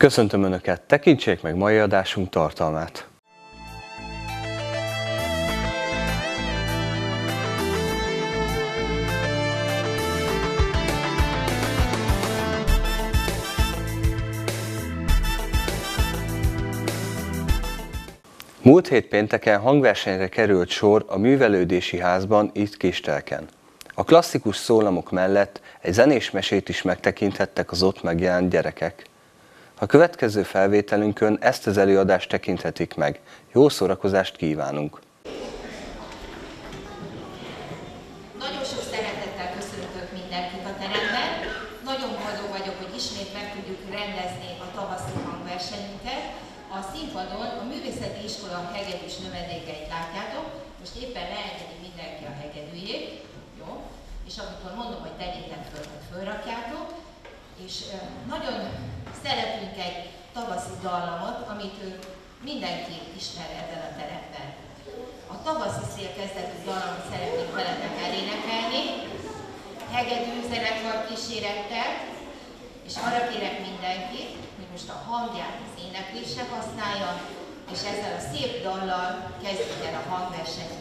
Köszöntöm Önöket, tekintsék meg mai adásunk tartalmát. Múlt hét pénteken hangversenyre került sor a művelődési házban itt Kistelken. A klasszikus szólamok mellett egy zenés mesét is megtekinthettek az ott megjelent gyerekek. A következő felvételünkön ezt az előadást tekinthetik meg. Jó szórakozást kívánunk! kísérettel, és arra kérek mindenkit, hogy most a hangját az éneklésre használja, és ezzel a szép dallal kezdjük el a hangversenyt.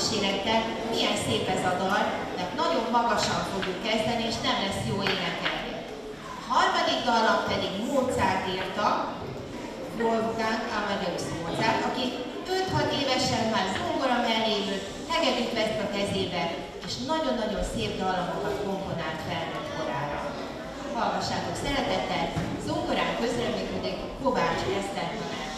60-as milyen szép ez a dal, mert nagyon magasan fogjuk kezdeni, és nem lesz jó énekelni. A harmadik dalnak pedig Mozart írta, Wolfgang Amadeus Mozart, aki 5-6 évesen már zongora melléből hegedűt vett a kezébe, és nagyon-nagyon szép dallamokat komponált felnőtt korára. Hallgassátok szeretettel, zongorán közreműködik Kovács Eszter tanár.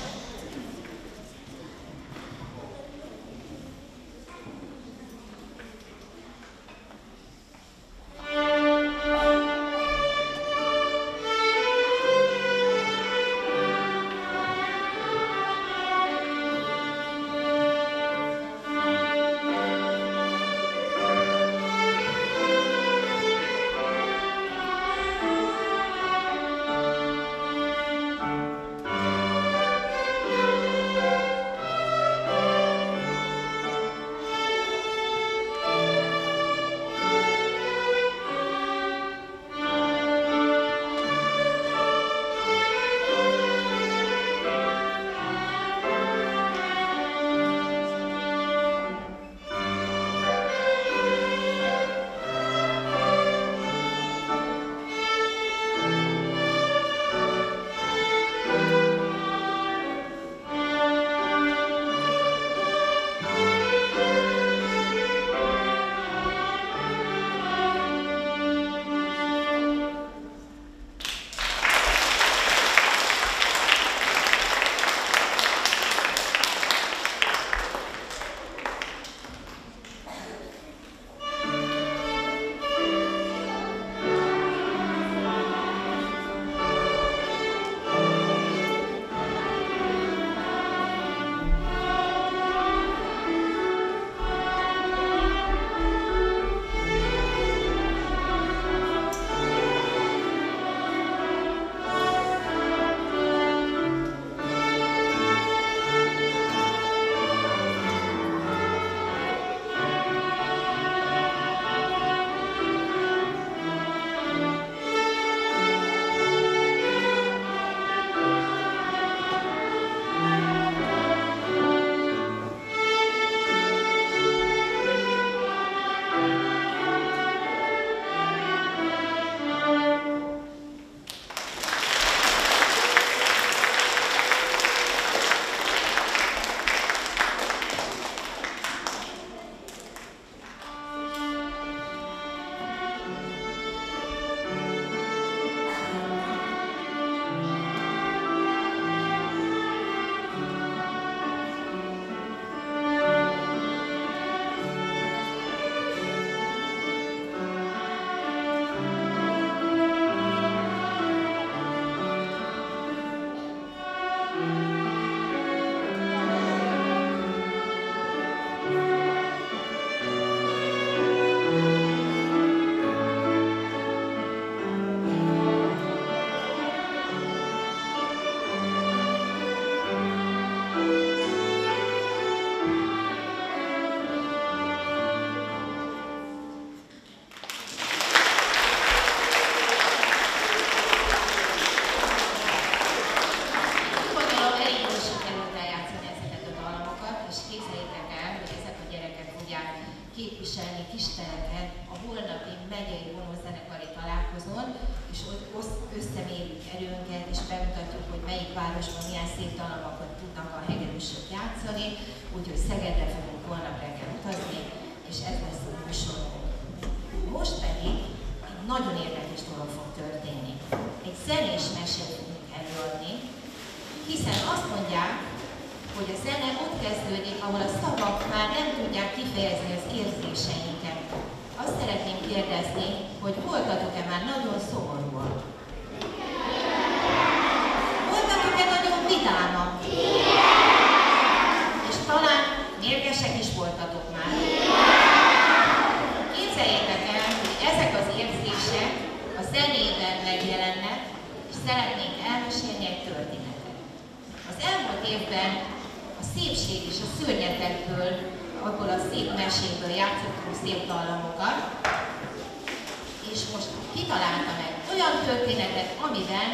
Amiben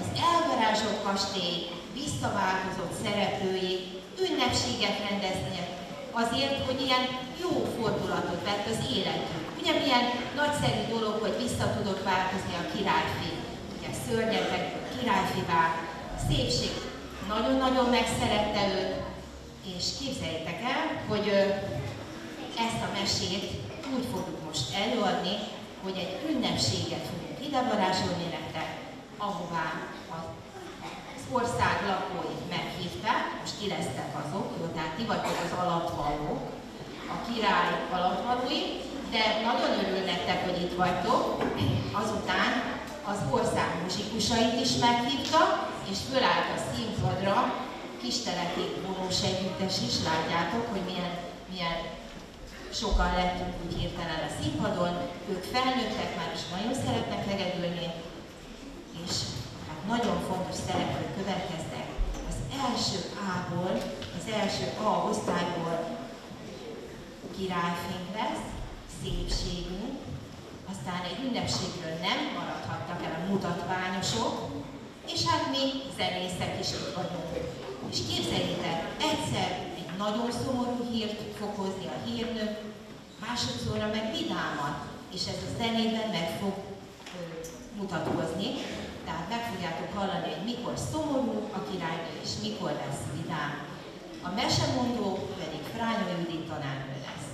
az elvarázsolt kastély visszaváltozott szereplői ünnepséget rendeznek azért, hogy ilyen jó fordulatot vett az életük. Ugye milyen nagyszerű dolog, hogy vissza tudott változni a királyfi, ugye szörnyetek, királyfivá, szépség, nagyon-nagyon megszerette őt, és képzeljétek el, hogy ezt a mesét úgy fogjuk most előadni, hogy egy ünnepséget fogunk ide varázsolni ahová az ország lakói meghívták, most ti lesztek azok, jó, tehát ti vagytok az alatvalók, a király alatvalói, de nagyon örül nektek, hogy itt vagytok. Azután az ország muzsikusait is meghívta, és fölállt a színpadra kisteleti vonós együttes is, látjátok, hogy milyen, milyen sokan lettünk úgy hirtelen a színpadon, ők felnőttek már, és nagyon szeretnek hegedülni, és hát nagyon fontos szereplők következtek. Az első A-ból, az első A osztályból királyfény lesz, szépségünk, aztán egy ünnepségről nem maradhattak el a mutatványosok, és hát mi zenészek is itt vagyunk. És képzeljétek, egyszer egy nagyon szomorú hírt fog hozni a hírnök, másodszorra meg vidámat, és ez a zenében meg fog mutatkozni. Tehát meg fogjátok hallani, hogy mikor szomorú a királynő, és mikor lesz vidám. A mesemondó pedig Frányó Judit tanárnő lesz.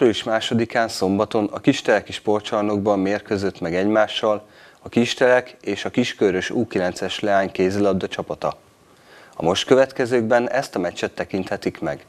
április másodikán szombaton a Kisteleki sportcsarnokban mérkőzött meg egymással a Kistelek és a Kiskörös U9-es leány kézilabda csapata. A most következőkben ezt a meccset tekinthetik meg.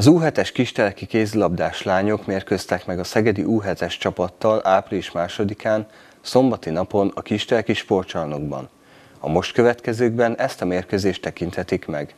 Az U7-es kisteleki kézilabdás lányok mérkőztek meg a Szegedi U7-es csapattal április másodikán, szombati napon a kisteleki sportcsarnokban. A most következőkben ezt a mérkőzést tekinthetik meg.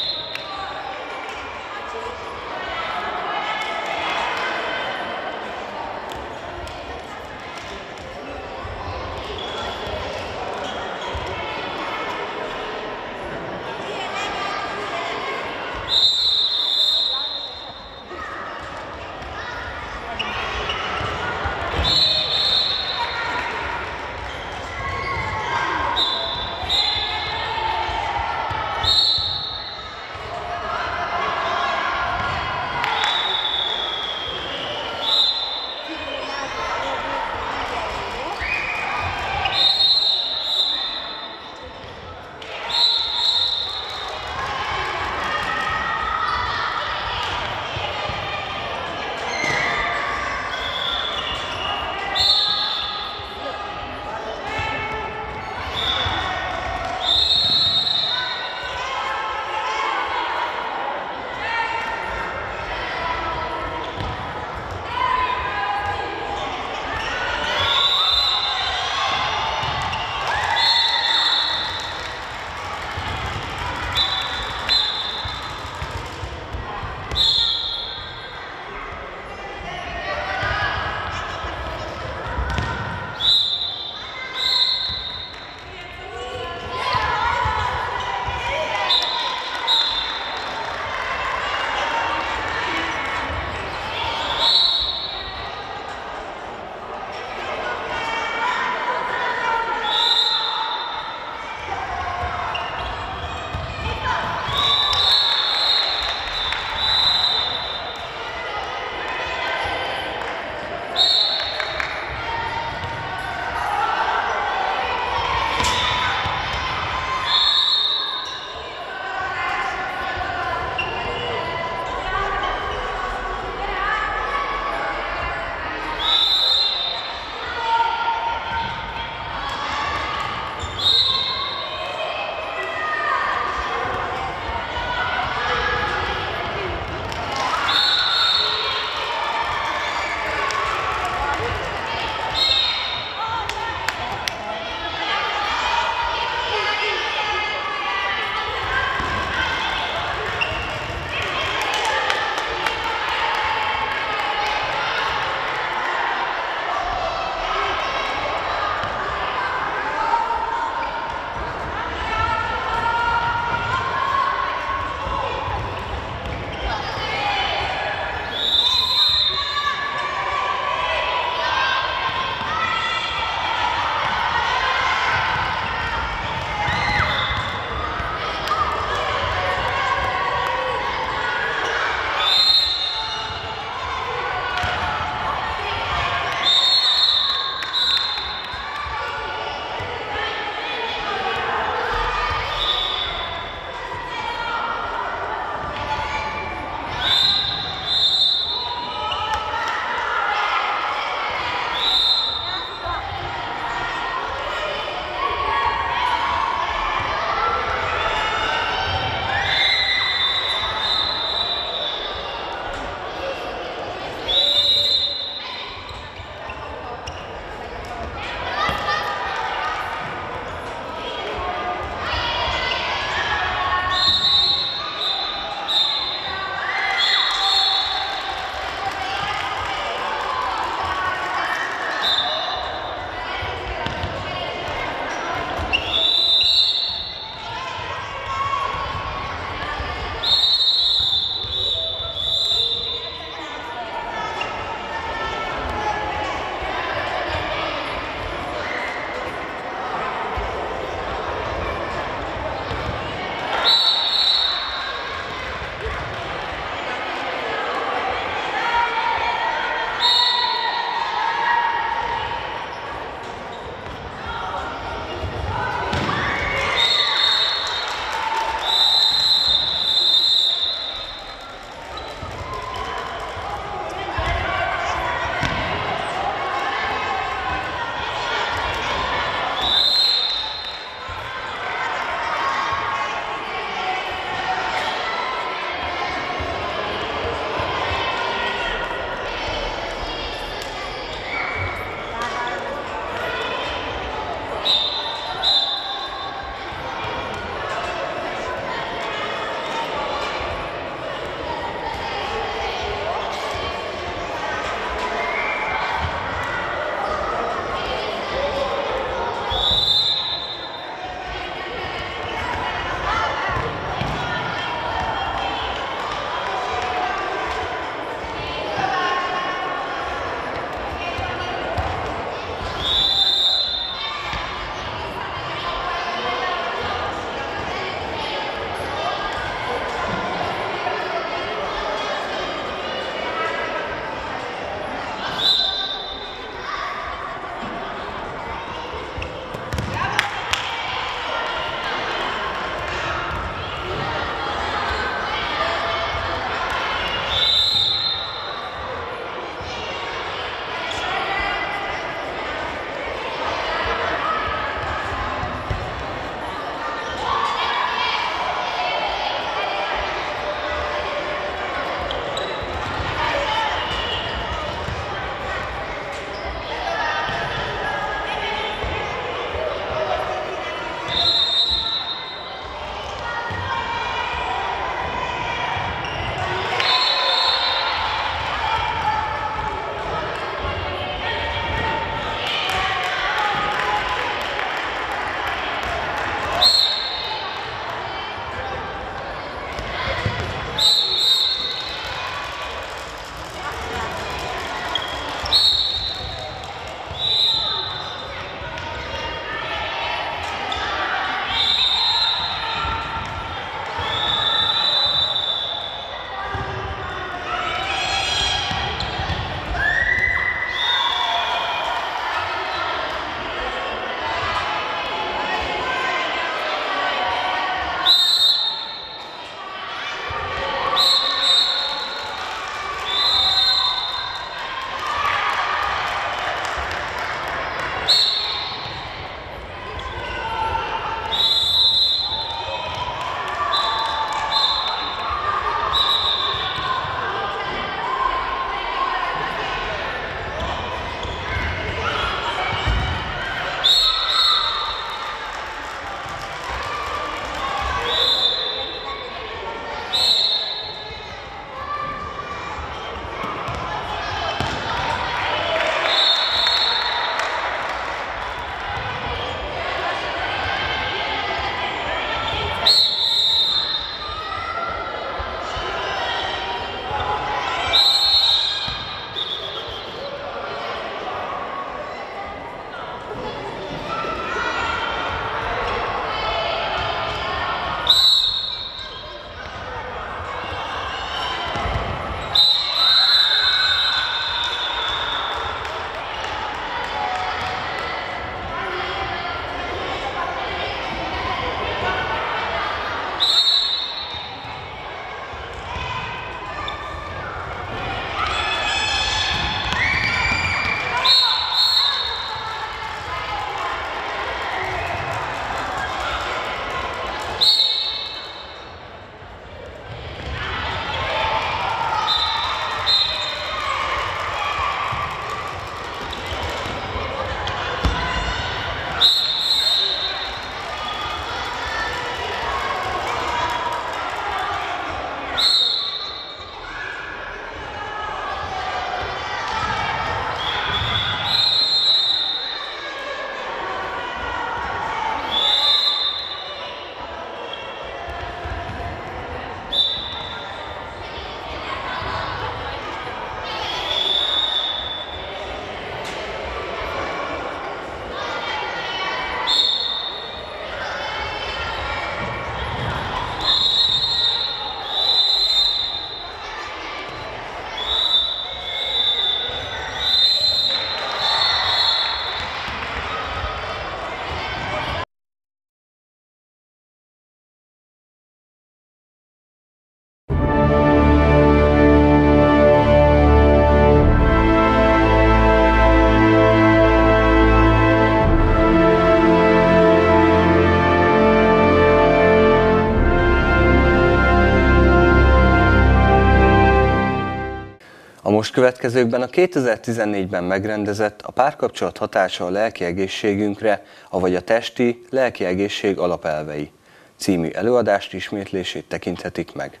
Most következőkben a 2014-ben megrendezett a párkapcsolat hatása a lelki egészségünkre, avagy a testi, lelki egészség alapelvei című előadást ismétlését tekinthetik meg.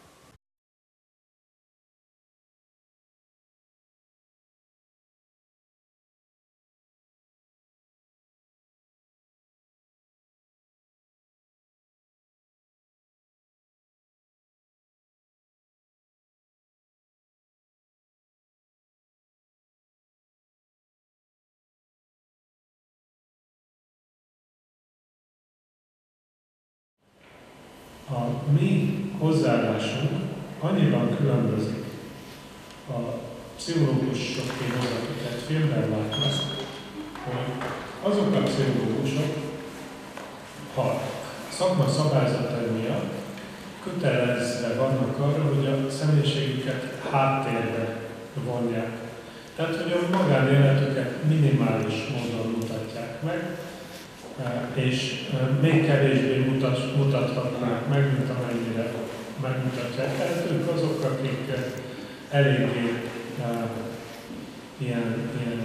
Hozzáállásunk annyiban különbözik a pszichológusok akiket filmben látnak, hogy azok a pszichológusok, ha szakma szabályzatai miatt kötelezve vannak arra, hogy a személyiségüket háttérbe vonják. Tehát, hogy a magánéletüket minimális módon mutatják meg, és még kevésbé mutat, mutathatnák meg, mint amennyire megmutatják. Tehát ők azok, akik eléggé uh, ilyen, ilyen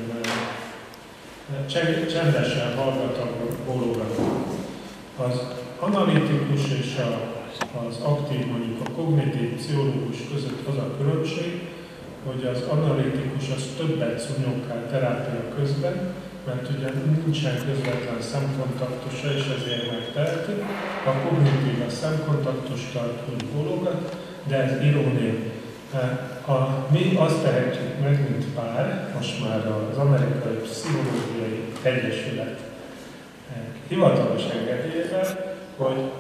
uh, csendesen hallgatnak, bólogatnak. Az analitikus és a, az aktív, mondjuk a kognitív pszichológus között az a különbség, hogy az analitikus az többet szúnyogkál terápia közben, mert ugye nincsen közvetlen szemkontaktusa, és ezért megteheti. A kognitív a szemkontaktus tart, hogy bólogat, de ez irónia. A, mi azt tehetjük meg, mint pár, most már az Amerikai Pszichológiai Egyesület hivatalos engedélyével, hogy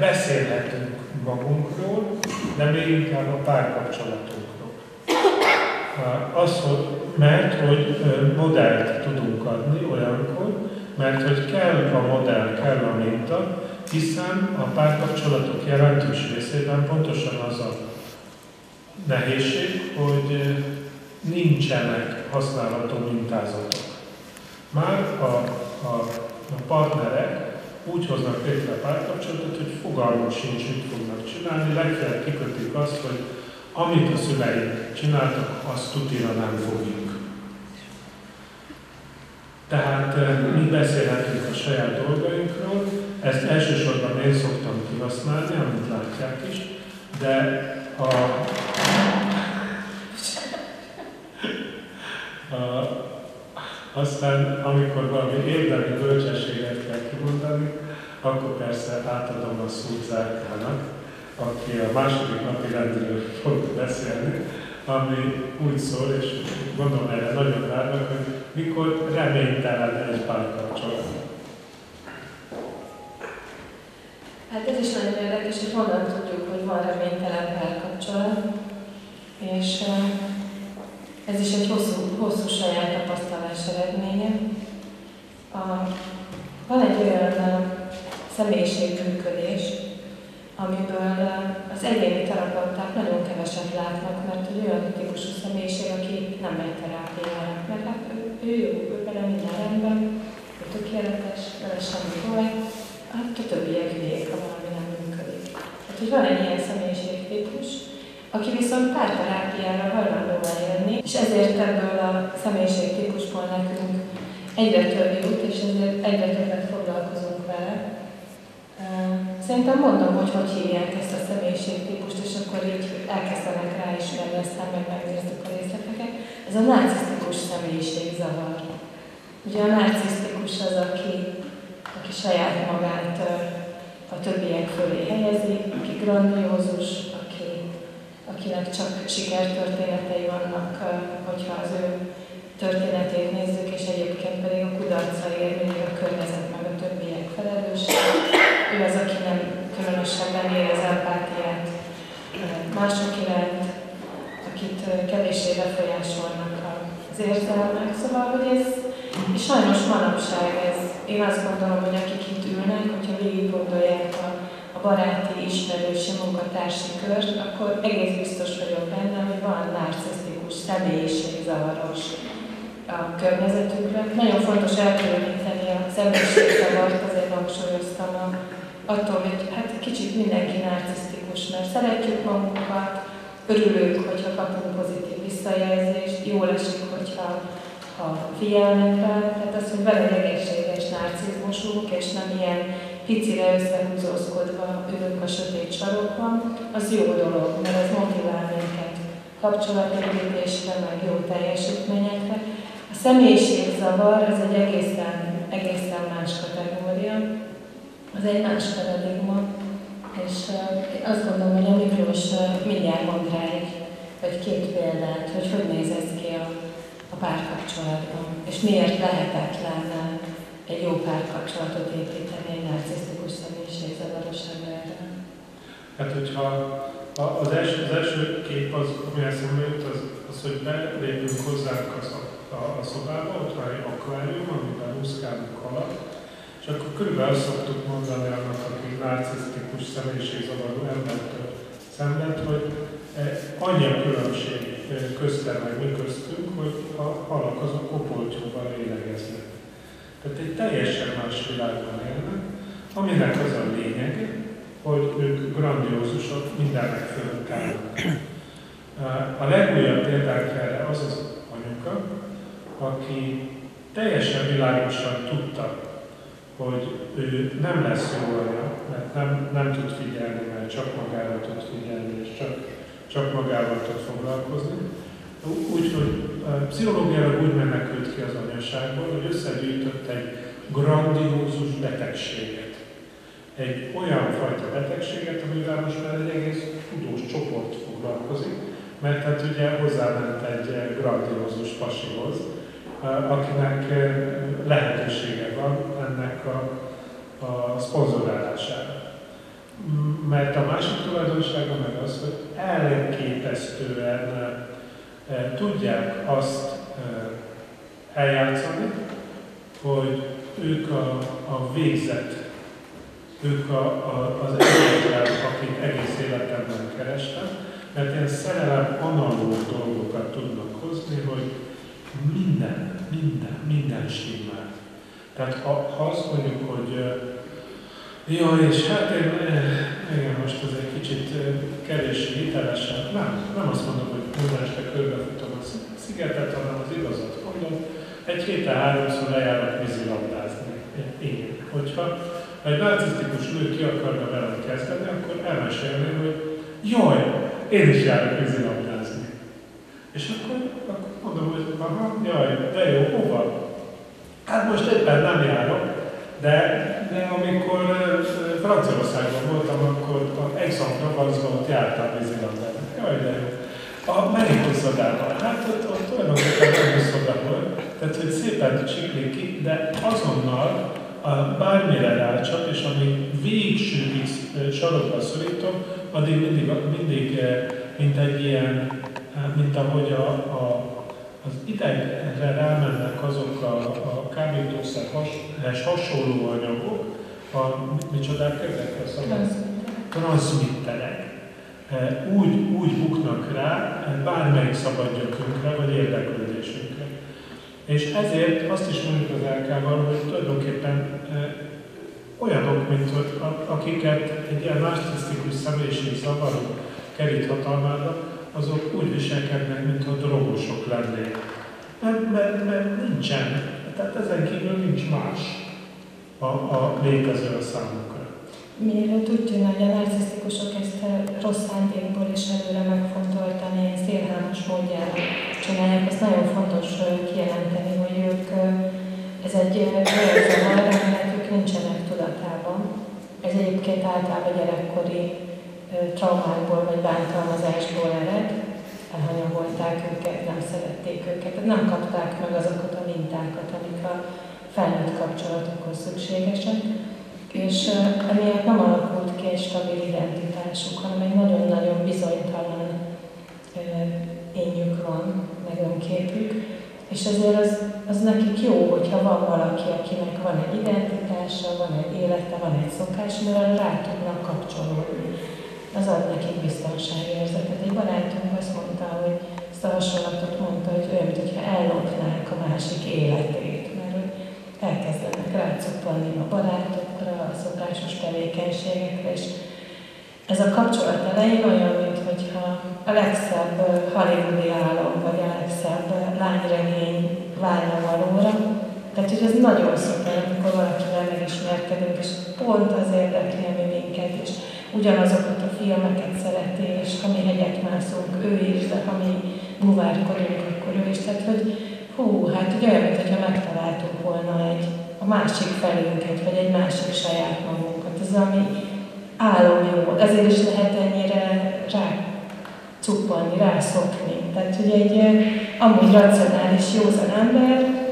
beszélhetünk magunkról, de még inkább a párkapcsolatunkról. Az, hogy mert hogy modellt tudunk adni olyankor, mert hogy kell a modell, kell a minta, hiszen a párkapcsolatok jelentős részében pontosan az a nehézség, hogy nincsenek használható mintázatok. Már a, a, a partnerek úgy hoznak létre párkapcsolatot, hogy fogalmuk sincs, mit fognak csinálni, legfeljebb kikötik azt, hogy amit a szüleink csináltak, azt tutira nem fogjuk. Tehát mi beszélhetünk a saját dolgainkról, ezt elsősorban én szoktam kihasználni, amit látják is, de a, a, aztán, amikor valami érdemi bölcsességet kell kimondani, akkor persze átadom a szót Zárkának, aki a második napi rendről fog beszélni, ami úgy szól, és gondolom erre nagyon várnak, hogy mikor reménytelen egy párkapcsolat. Hát ez is nagyon érdekes, hogy honnan tudjuk, hogy van reménytelen párkapcsolat, és ez is egy hosszú, hosszú saját tapasztalás eredménye. A, van egy olyan személyiségműködés, amiből az egyéni terapeuták nagyon keveset látnak, mert hogy olyan típusú személyiség, aki nem megy terápiára, mert hát ő, ő jó, ő vele minden rendben, ő tökéletes, vele semmi baj, hát a többiek hülyék, ha valami nem működik. Hát, hogy van egy ilyen személyiségtípus, aki viszont párterápiára hajlandó eljönni, és ezért ebből a személyiségtípusból nekünk egyre több jut, és ezért egyre többet foglalkozunk vele, Szerintem mondom, hogy hogy hívják ezt a személyiségtípust, és akkor így elkezdenek ráismerni, aztán meg megnézzük a részleteket. Ez a narcisztikus személyiségzavar. Ugye a narcisztikus az, aki, aki saját magát a többiek fölé helyezi, aki grandiózus, aki, akinek csak sikertörténetei vannak, hogyha az ő történetét nézzük, és egyébként pedig a kudarcaért mindig a környezet meg a többiek felelősek. Ő az, aki nem különösebben érez empátiát mások iránt, akit kevéssé befolyásolnak az érzelmek. Szóval, hogy ez és sajnos manapság ez, én azt gondolom, hogy akik itt ülnek, hogyha végig gondolják a, a baráti, ismerősi, munkatársi kört, akkor egész biztos vagyok benne, hogy van narcisztikus, személyiségzavaros a környezetükben. Nagyon fontos elkülöníteni a személyiségzavart, azért hangsúlyoztam a attól, hogy hát kicsit mindenki narcisztikus, mert szeretjük magunkat, örülünk, hogyha kapunk pozitív visszajelzést, jól esik, hogyha ha figyelnek rá, tehát az, hogy van egy egészséges narcizmusunk, és nem ilyen picire összehúzózkodva ülünk a sötét sarokban, az jó dolog, mert ez motivál minket kapcsolatépítésre, meg jó teljesítményekre. A személyiségzavar, ez egy egészen, egészen más kategória, az egy más paradigma, és azt gondolom, hogy a Miklós mindjárt mond rá egy, vagy két példát, hogy hogy néz ez ki a, a párkapcsolatban, és miért lehetetlen egy jó párkapcsolatot építeni egy narcisztikus személyiségzavaros emberrel. Hát, hogyha az első, az első kép, az, ami eszembe jut, az, az hogy belépünk hozzánk az, a, a, a szobába, ott van egy akvárium, amiben úszkálunk alatt, és akkor körülbelül azt szoktuk mondani annak, aki narcisztikus személyiségzavarú embertől szenved, hogy e, annyi a különbség e, köztem meg mi köztünk, hogy a halak azok kopoltyúban lélegeznek. Tehát egy teljesen más világban élnek, aminek az a lényege, hogy ők grandiózusok, mindennek fölött állnak. A legújabb példánk erre az az anyuka, aki teljesen világosan tudta, hogy ő nem lesz jó anya, mert nem, nem tud figyelni, mert csak magával tud figyelni, és csak, csak magával tud foglalkozni. Úgyhogy pszichológiailag úgy menekült ki az anyaságból, hogy összegyűjtött egy grandiózus betegséget egy olyan fajta betegséget, amivel most már egy egész tudós csoport foglalkozik, mert hát ugye hozzáment egy grandiózus pasihoz, akinek lehetősége van ennek a, a szponzorálására. Mert a másik tulajdonsága meg az, hogy elképesztően tudják azt eljátszani, hogy ők a, a végzet ők a, a, az egyetlen, akik egész életemben kerestem, mert ilyen szerelem analóg dolgokat tudnak hozni, hogy minden, minden, minden stimmel. Tehát ha, ha azt mondjuk, hogy jó, és hát én, igen, most ez egy kicsit kevés hitelesen, nem, nem azt mondom, hogy minden este körbefutom a szigetet, hanem az igazat mondom, egy héten háromszor lejárok vízilabdázni. Én, hogyha ha egy narcisztikus nő ki akarna velem kezdeni, akkor elmesélni, hogy jaj, én is járok vízilabdázni. És akkor, akkor mondom, hogy aha, jaj, de jó, hova? Hát most éppen nem járok, de, de amikor Franciaországban voltam, akkor a Aix-en-Provence-ban ott jártam vízilabdázni. Jaj, de jó. A melyik hosszadában? Hát ott, ott tulajdonképpen nem hosszoda volt, tehát hogy szépen csiklik de azonnal bármire rácsap, és ami végsőkig sarokba szorítom, addig mindig, mindig mint egy ilyen, mint ahogy a, a, az idegre rámennek azok a, a kábítószerhez hasonló anyagok, a, micsodák ezek a szavak? Transmitterek. Úgy, úgy buknak rá bármelyik szabadgyökünkre, vagy érdeklődésünkre. És ezért azt is mondjuk az LK-val, hogy tulajdonképpen e, olyanok, mint hogy akiket egy ilyen narcisztikus személyiség zavaró kerít hatalmára, azok úgy viselkednek, mintha drogosok lennék. Mert, mert, mert nincsen, tehát ezen kívül nincs más a, a létező a számukra. Mielőtt úgy hogy a narcisztikusok ezt rossz szándékból is előre megfontoltan, ilyen szélhámos módjára csinálják, ezt nagyon fontos kijelenteni, hogy ők, ez egy olyan zavar, aminek ők nincsenek tudatában. Ez egyébként általában gyerekkori traumákból vagy bántalmazásból ered, elhanyagolták őket, nem szerették őket, nem kapták meg azokat a mintákat, amik a felnőtt kapcsolatokhoz szükségesek. És emiatt nem alakult ki egy stabil identitásuk, hanem egy nagyon-nagyon bizonytalan énjük van, meg önképük, és ezért az, az nekik jó, hogyha van valaki, akinek van egy identitása, van egy élete, van egy szokás, mert rá tudnak kapcsolódni. Az ad nekik biztonságérzetet. Egy barátunk azt mondta, hogy ezt a hasonlatot mondta, hogy olyan, mintha ellopnák a másik életét, mert elkezdenek rácuppanni a barátokra, a szokásos tevékenységekre, és ez a kapcsolat elején olyan, mint hogy hogyha a legszebb hollywoodi álom, vagy a legszebb lányregény válna valóra. Tehát, hogy ez nagyon szuper, amikor valakivel megismerkedünk, és pont az érdekli, ami minket, és ugyanazokat a filmeket szereti, és ha mi hegyet mászunk, ő is, de ha mi buvárkodunk, akkor ő is. Tehát, hogy hú, hát hogy olyan, mintha megtaláltuk volna egy a másik felünket, vagy egy másik saját magunkat. Ez ami álom jó. Ezért is lehet ennyire rá cuppani, rászokni. Tehát, hogy egy amúgy racionális, józan ember,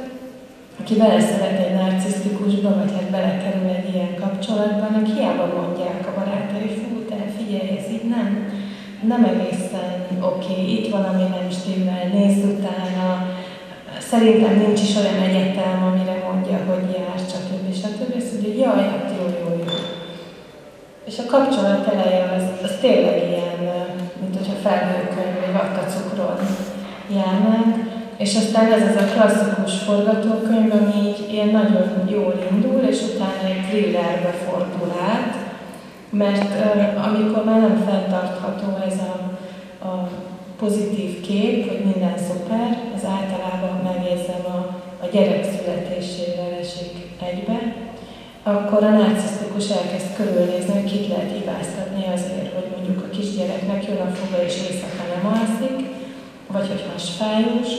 aki vele szeret egy narcisztikusba, vagy hát belekerül egy ilyen kapcsolatban, aki hiába mondják a barátai, fú, te figyelj, ez így nem, nem egészen oké, okay, itt valami nem stimmel, nézz utána, szerintem nincs is olyan egyetem, amire mondja, hogy jár, stb. stb. Azt mondja, jaj, hát jó, jó, jó. És a kapcsolat eleje az, az tényleg ilyen, mint hogyha felhőkönyv, vagy vattacukron járnánk, és aztán ez az a klasszikus forgatókönyv, ami így ilyen nagyon jól indul, és utána egy thrillerbe fordul át, mert amikor már nem fenntartható ez a, a pozitív kép, hogy minden szuper, az általában megjegyzem a, a gyerek születésével esik egybe, akkor a narcisztikus elkezd körülnézni, hogy kit lehet hibáztatni azért, hogy mondjuk a kisgyereknek jön a foga és éjszaka nem alszik, vagy hogy hasfájós,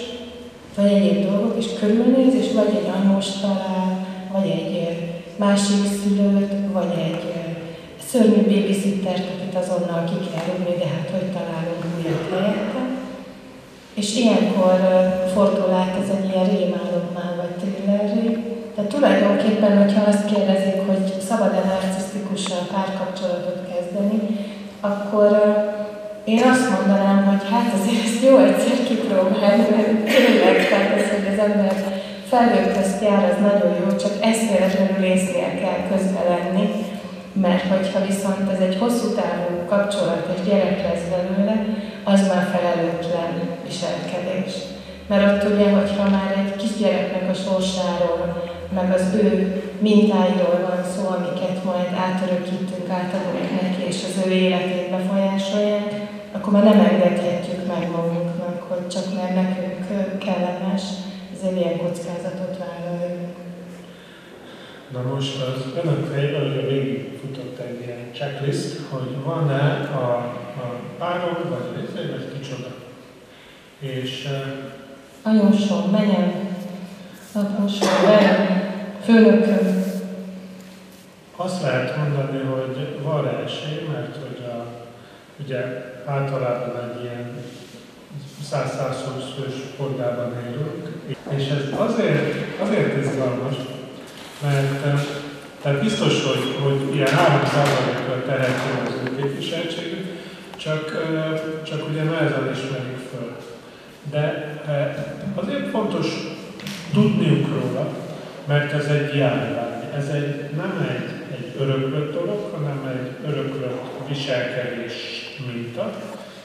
vagy egyéb dolgok, és körülnéz, és vagy egy anyós talál, vagy egy másik szülőt, vagy egy szörnyű babysittert, akit azonnal ki kell rúgni, de hát hogy találunk újat helyette. És ilyenkor fordul át ez egy ilyen rémálommal, vagy thrillerré. Tehát tulajdonképpen, hogyha azt kérdezik, hogy szabad-e narcisztikussal párkapcsolatot kezdeni, akkor én azt mondanám, hogy hát azért ezt jó egyszer kipróbálni, mert tényleg, tehát hogy az ember felnőtt közt jár, az nagyon jó, csak eszméletlenül észnél kell közben lenni, mert hogyha viszont ez egy hosszú távú kapcsolat és gyerek lesz belőle, az már felelőtlen viselkedés. Mert ott ugye, hogyha már egy kisgyereknek a sorsáról, meg az ő mintáiról van szó, amiket majd átörökítünk, átadunk neki, és az ő életét befolyásolják, akkor már nem engedhetjük meg magunknak, hogy csak mert nekünk kellemes, ezért ilyen kockázatot vállaljuk. Na most az önök fejében ugye végigfutott egy ilyen checklist, hogy van-e a, a párok, vagy részei, vagy kicsoda. És... Anyósom, menyem, apósom, velem, főnököm. Azt lehet mondani, hogy van esély, mert hogy ugye általában egy ilyen 100-120 fős kordában élünk, és ez azért, azért izgalmas, mert tehát biztos, hogy, hogy ilyen 3%-ra tehető az képviseltségük, csak, csak ugye nehezen ismerik föl. De azért fontos tudniuk róla, mert ez egy járvány. Ez egy, nem egy, egy öröklött dolog, hanem egy öröklött viselkedés minta,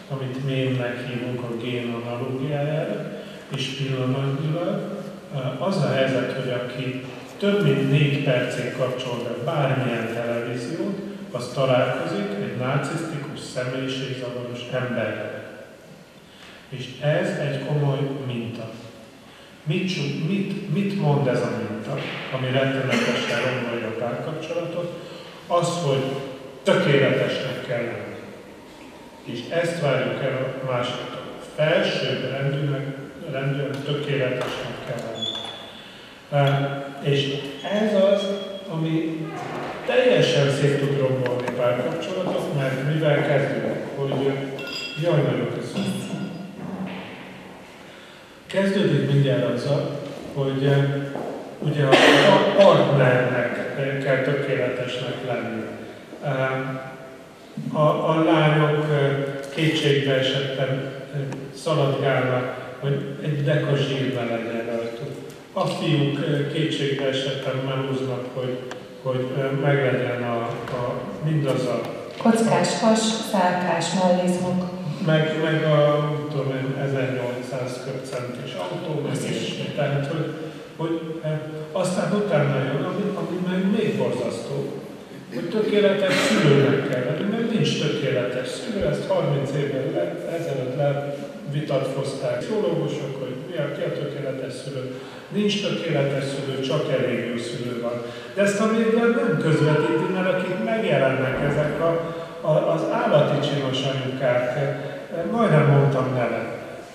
amit ménnek hívunk a gén analógiájára, és pillanatnyilag az a helyzet, hogy aki több mint négy percig kapcsol be bármilyen televíziót, az találkozik egy narcisztikus, személyiségzavaros emberrel. És ez egy komoly minta. Mit, mit, mit mond ez a minta, ami rettenetesen rombolja a párkapcsolatot? Az, hogy tökéletesnek kell lenni. És ezt várjuk el a másiktól. Felső rendűnek, rendűen tökéletesnek kell lenni. És ez az, ami teljesen szép tud rombolni párkapcsolatot, mert mivel kezdődik, hogy jaj, nagyon köszönöm. Kezdődik mindjárt azzal, hogy ugye a partnernek kell tökéletesnek lenni. A, a lányok kétségbe esetten szaladgálnak, hogy egy deka zsírbe legyen rajtuk a fiúk kétségbe esetten melóznak, hogy, hogy meglegyen a, a, mindaz a... Kockás has, szálkás mellizmok. Meg, meg a, tudom én, 1800 köpcentis autó, meg és tehát, hogy, hogy aztán utána jön, ami, ami meg még borzasztó, hogy tökéletes szülőnek kell lenni, mert nincs tökéletes szülő, ezt 30 évvel ezelőtt levitatkozták pszichológusok, hogy mi a, ki a tökéletes szülő. Nincs tökéletes szülő, csak elég jó szülő van. De ezt a média nem közvetíti, mert akik megjelennek ezek a, a, az állati csinos anyukák, majdnem mondtam neve,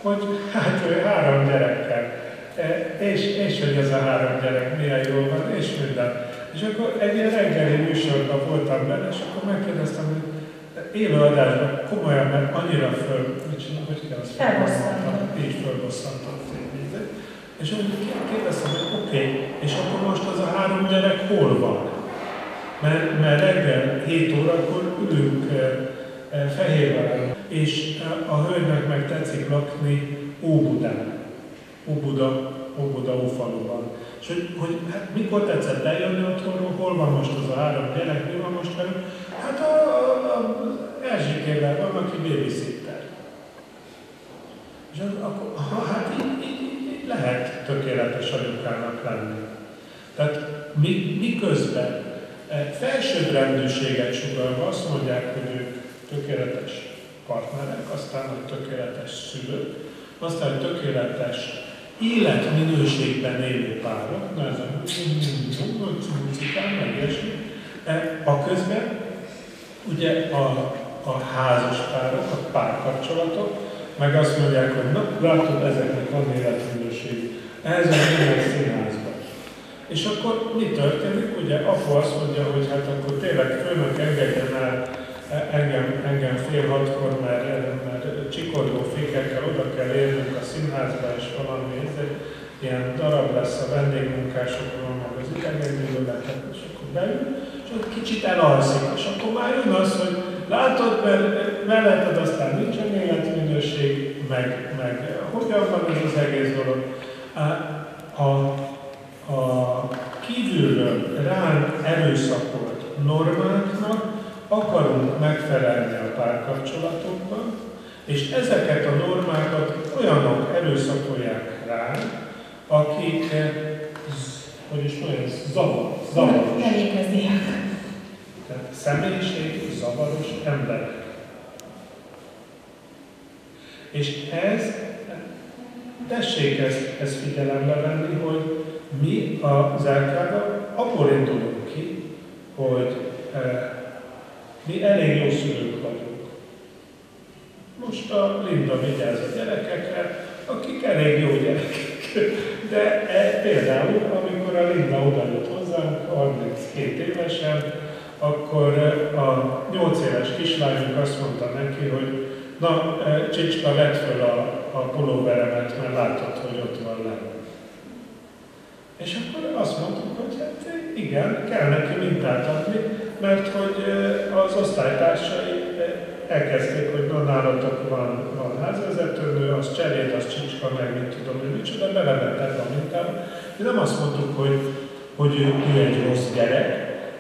hogy hát ő három gyerekkel, és, és hogy ez a három gyerek milyen jól van, és minden. És akkor egy ilyen reggeli műsorban voltam benne, és akkor megkérdeztem, hogy élőadásban komolyan, mert annyira föl, mit csinál, hogy kell azt felbosszantott. Így fölbosszantott. És kérdeztem, hogy oké, okay, és akkor most az a három gyerek hol van? Mert, mert reggel 7 órakor ülünk e, e, Fehérváron, és a hölgynek meg tetszik lakni Óbudán. Óbuda, Óbuda Ófaluban. És hogy, hogy hát mikor tetszett eljönni otthonról, hol van most az a három gyerek, mi van most velük? Hát a, a, a Erzsikével van, aki babysitter. És az, akkor, hát így, így, így lehet tökéletes anyukának lenni. Tehát mi, miközben felsőbbrendűséget sugalva azt mondják, hogy ők tökéletes partnerek, aztán, hogy tökéletes szülők, aztán, tökéletes életminőségben élő párok, na ez a cikán, meg ilyesmi. A közben ugye a, a házas párok, a párkapcsolatok, meg azt mondják, hogy na, látod, ezeknek van életminőség. Ez a minden színházban. És akkor mi történik? Ugye apu azt mondja, hogy hát akkor tényleg főnök engedjen el engem, engem fél hatkor, mert, mert csikordó fékekkel oda kell érnünk a színházba, és valami ilyen darab lesz a vendégmunkásokról, meg az idegengyűlöleket, és akkor beül, és ott kicsit elalszik, és akkor már jön az, hogy látod, mert melletted aztán nincsen életminőség, meg, meg hogyan van ez az egész dolog. A, a kívülről ránk erőszakolt normáknak akarunk megfelelni a párkapcsolatokban, és ezeket a normákat olyanok erőszakolják rá, akik, hogy is mondjam, zavar, zavaros. Nem igaziak. Tehát személyiség zavaros emberek. És ez, tessék ezt, ezt figyelembe venni, hogy mi az lk abból indulunk ki, hogy eh, mi elég jó szülők vagyunk. Most a Linda vigyáz a gyerekekre, akik elég jó gyerekek. De e, például, amikor a Linda odajött hozzánk, 32 évesen, akkor a 8 éves kislányunk azt mondta neki, hogy na, e, Csicska, vedd föl a, a pulóveremet, mert látod, hogy ott van lenne. És akkor azt mondtuk, hogy hát igen, kell neki mintát adni, mert hogy az osztálytársai elkezdték, hogy na nálatok van, van házvezetőnő, az cserét, az csicska, meg mit tudom, hogy micsoda, belevettek a mintába. Mi nem azt mondtuk, hogy, hogy ő, ő egy rossz gyerek,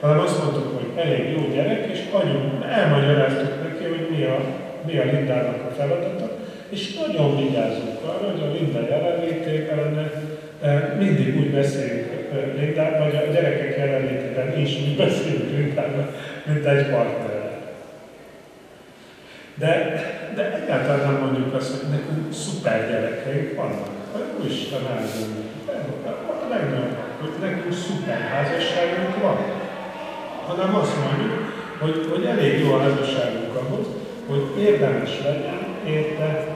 hanem azt mondtuk, hogy elég jó gyerek, és anyunk, elmagyaráztuk neki, hogy mi a, mi a Lindának a feladata, és nagyon vigyázunk arra, hogy a Linda jelenlétében mindig úgy beszélünk Lindában, vagy a gyerekek jelenlétében is úgy beszélünk Lindában, mint egy partner. De, de egyáltalán nem mondjuk azt, hogy nekünk szuper gyerekeink vannak. Isten áldjon A legnagyobb, hogy nekünk szuper házasságunk van. Hanem azt mondjuk, hogy, hogy elég jó a házasságunk ahhoz, hogy érdemes legyen érte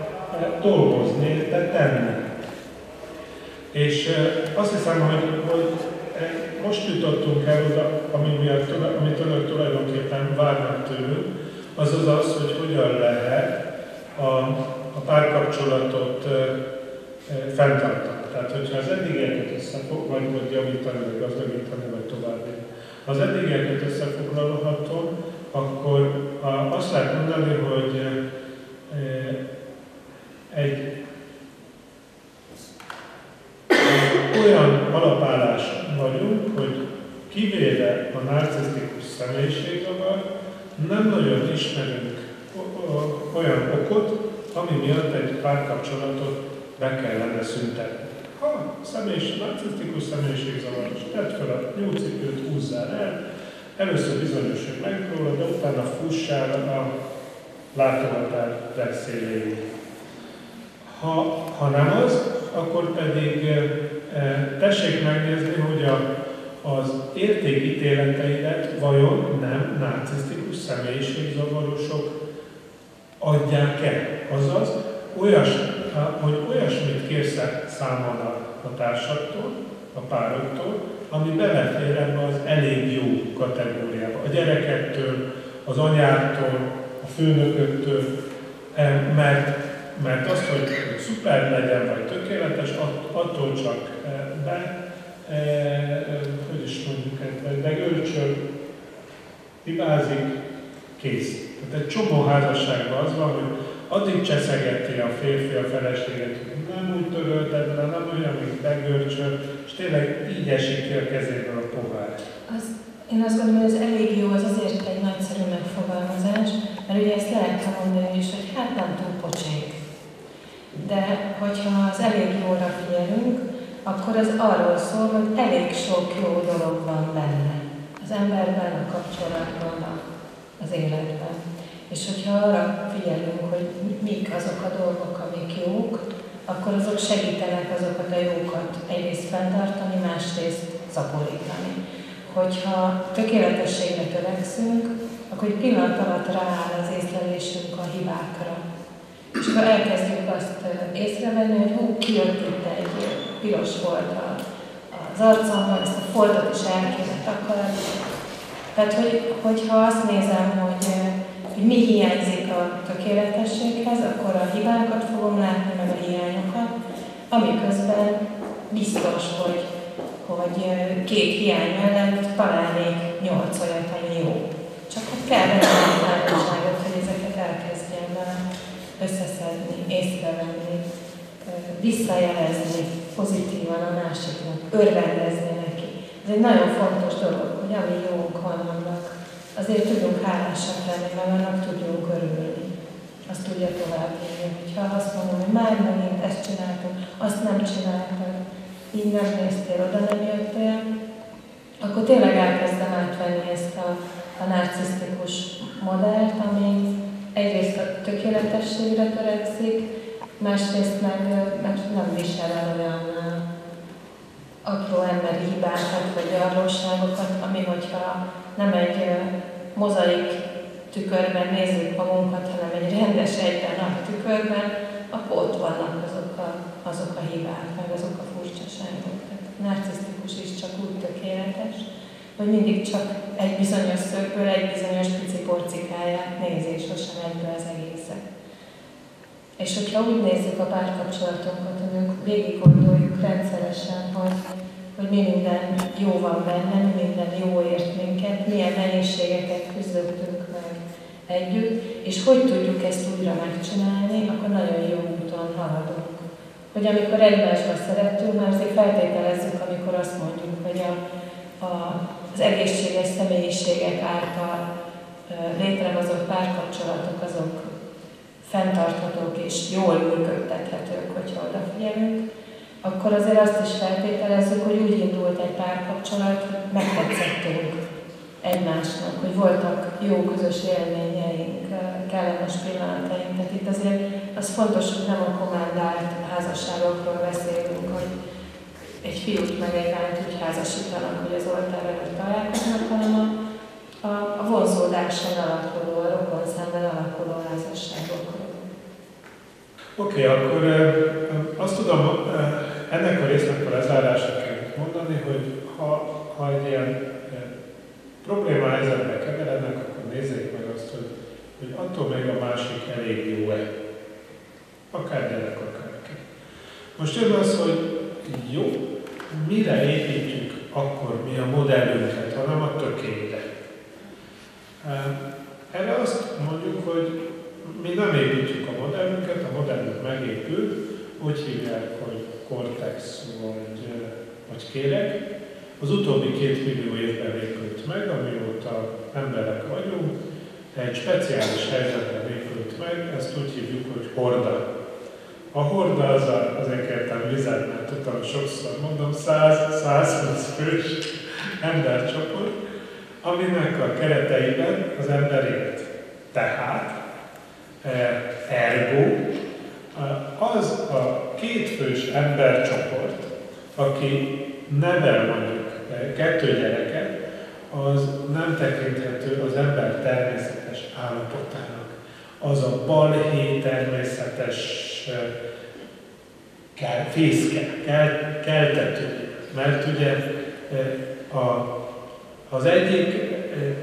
dolgozni, érte tenni. És azt hiszem, hogy, hogy most jutottunk el oda, ami miatt, amit önök tulajdonképpen várnak tőlünk, az az az, hogy hogyan lehet a, a párkapcsolatot fenntartani. Tehát, hogyha az eddigieket összefog, vagy, javítani, vagy gazdagítani, vagy további. Ha az eddigieket összefoglalhatom, akkor azt lehet mondani, hogy egy olyan alapállás vagyunk, hogy kivéve a narcisztikus személyiségzavar, nem nagyon ismerünk olyan okot, ami miatt egy párkapcsolatot be kellene szüntetni. Ha személyis, narcisztikus személyiségzavaros tett fel a nyúlcipőt, húzzál el, Először bizonyosod meg róla, de utána fussál a látogatár legszéléig. Ha, ha nem az, akkor pedig e, tessék megnézni, hogy a, az értékítéleteidet vajon nem narcisztikus személyiségzavarosok adják-e. Azaz, olyas, hogy olyasmit kérsz számon a társaktól, a pároktól, ami belefér ebbe az elég jó kategóriába. A gyerekektől, az anyától, a főnököktől, e, mert, mert azt, hogy szuper legyen, vagy tökéletes, attól csak e, be, e, hogy is mondjuk, begölcsöl, hibázik, kész. Tehát egy csomó házasságban az van, hogy addig cseszegeti a férfi a feleséget, hogy nem úgy törölted le, nem olyan, mint begörcsöl, és tényleg így esik ki a kezéből a pohár. Az, én azt gondolom, hogy ez elég jó, az azért egy nagyszerű megfogalmazás, mert ugye ezt lehet mondani is, hogy hát nem túl pocsék. De hogyha az elég jóra figyelünk, akkor ez arról szól, hogy elég sok jó dolog van benne. Az emberben, a kapcsolatban, az életben. És hogyha arra figyelünk, hogy mik azok a dolgok, amik jók, akkor azok segítenek azokat a jókat egyrészt fenntartani, másrészt szaporítani. Hogyha tökéletességre törekszünk, akkor egy pillanat alatt rááll az észlelésünk a hibákra. És akkor elkezdjük azt észrevenni, hogy hú, kijött itt egy piros volt az arcomban, ezt a foltot is el kéne takarni. Tehát, hogy, hogyha azt nézem, hogy hogy mi hiányzik a tökéletességhez, akkor a hibákat fogom látni, meg a hiányokat, amiközben biztos, hogy, hogy két hiány mellett találnék nyolc olyat, ami jó. Csak hogy kell venni a hogy elkezdjem összeszedni, észrevenni, visszajelezni pozitívan a másiknak, örvendezni neki. Ez egy nagyon fontos dolog, hogy ami jók vannak, azért tudunk hálásak lenni, mert annak tudjunk örülni. Azt tudja tovább vinni. Hogyha azt mondom, hogy már megint ezt csináltunk, azt nem csináltad, így nem néztél, oda nem jöttél, akkor tényleg elkezdem átvenni ezt a, a narcisztikus modellt, ami egyrészt a tökéletességre törekszik, másrészt meg, meg nem visel el olyan apró emberi hibákat vagy gyarlóságokat, ami hogyha nem egy mozaik tükörben nézzük magunkat, hanem egy rendes egyben nagy tükörben, akkor ott vannak azok a, azok a hibák, meg azok a furcsaságok. Tehát narcisztikus is csak úgy tökéletes, hogy mindig csak egy bizonyos szögből, egy bizonyos pici porcikáját nézi, és sosem egyből az egészet. És hogyha úgy nézzük a párkapcsolatunkat, hogy végig gondoljuk rendszeresen, hogy hogy mi minden jó van benne, mi minden jó ért minket, milyen nehézségeket küzdöttünk meg együtt, és hogy tudjuk ezt újra megcsinálni, akkor nagyon jó úton haladunk. Hogy amikor egymásba szeretünk, már azért feltételezzük, amikor azt mondjuk, hogy a, a, az egészséges személyiségek által létrehozott párkapcsolatok azok fenntarthatók és jól működtethetők, hogyha odafigyelünk, akkor azért azt is feltételezzük, hogy úgy indult egy párkapcsolat, hogy megtetszettünk egymásnak, hogy voltak jó közös élményeink, kellemes pillanataink. Tehát itt azért az fontos, hogy nem a kommandált házasságokról beszélünk, hogy egy fiút meg egy lányt úgy házasítanak, hogy az oltár előtt találkoznak, hanem a, a, a vonzódáson alakuló, a rokon szemben alakuló házasságokról. Oké, okay, akkor azt tudom ennek a résznek a lezárásaként mondani, hogy ha, ha egy ilyen probléma helyzetbe keverednek, akkor nézzék meg azt, hogy, hogy attól még a másik elég jó-e. Akár gyerek, akár ki. Most jön az, hogy jó, mire építjük akkor mi a modellünket, hanem a tökére. Erre azt mondjuk, hogy mi nem építjük a modellünket, a modellünk megépül, úgy hívják, hogy Cortex vagy, vagy Kérek. Az utóbbi két millió évben épült meg, amióta emberek vagyunk, egy speciális helyzetben épült meg, ezt úgy hívjuk, hogy horda. A horda az a, kértem vizet, mert tudom, sokszor mondom, 100-120 fős embercsoport, aminek a kereteiben az ember élt. Tehát, ergo, az a kétfős embercsoport, aki nevel mondjuk kettő gyereket, az nem tekinthető az ember természetes állapotának. Az a balhé természetes kell, fészke, kell, keltető. Mert ugye a, az egyik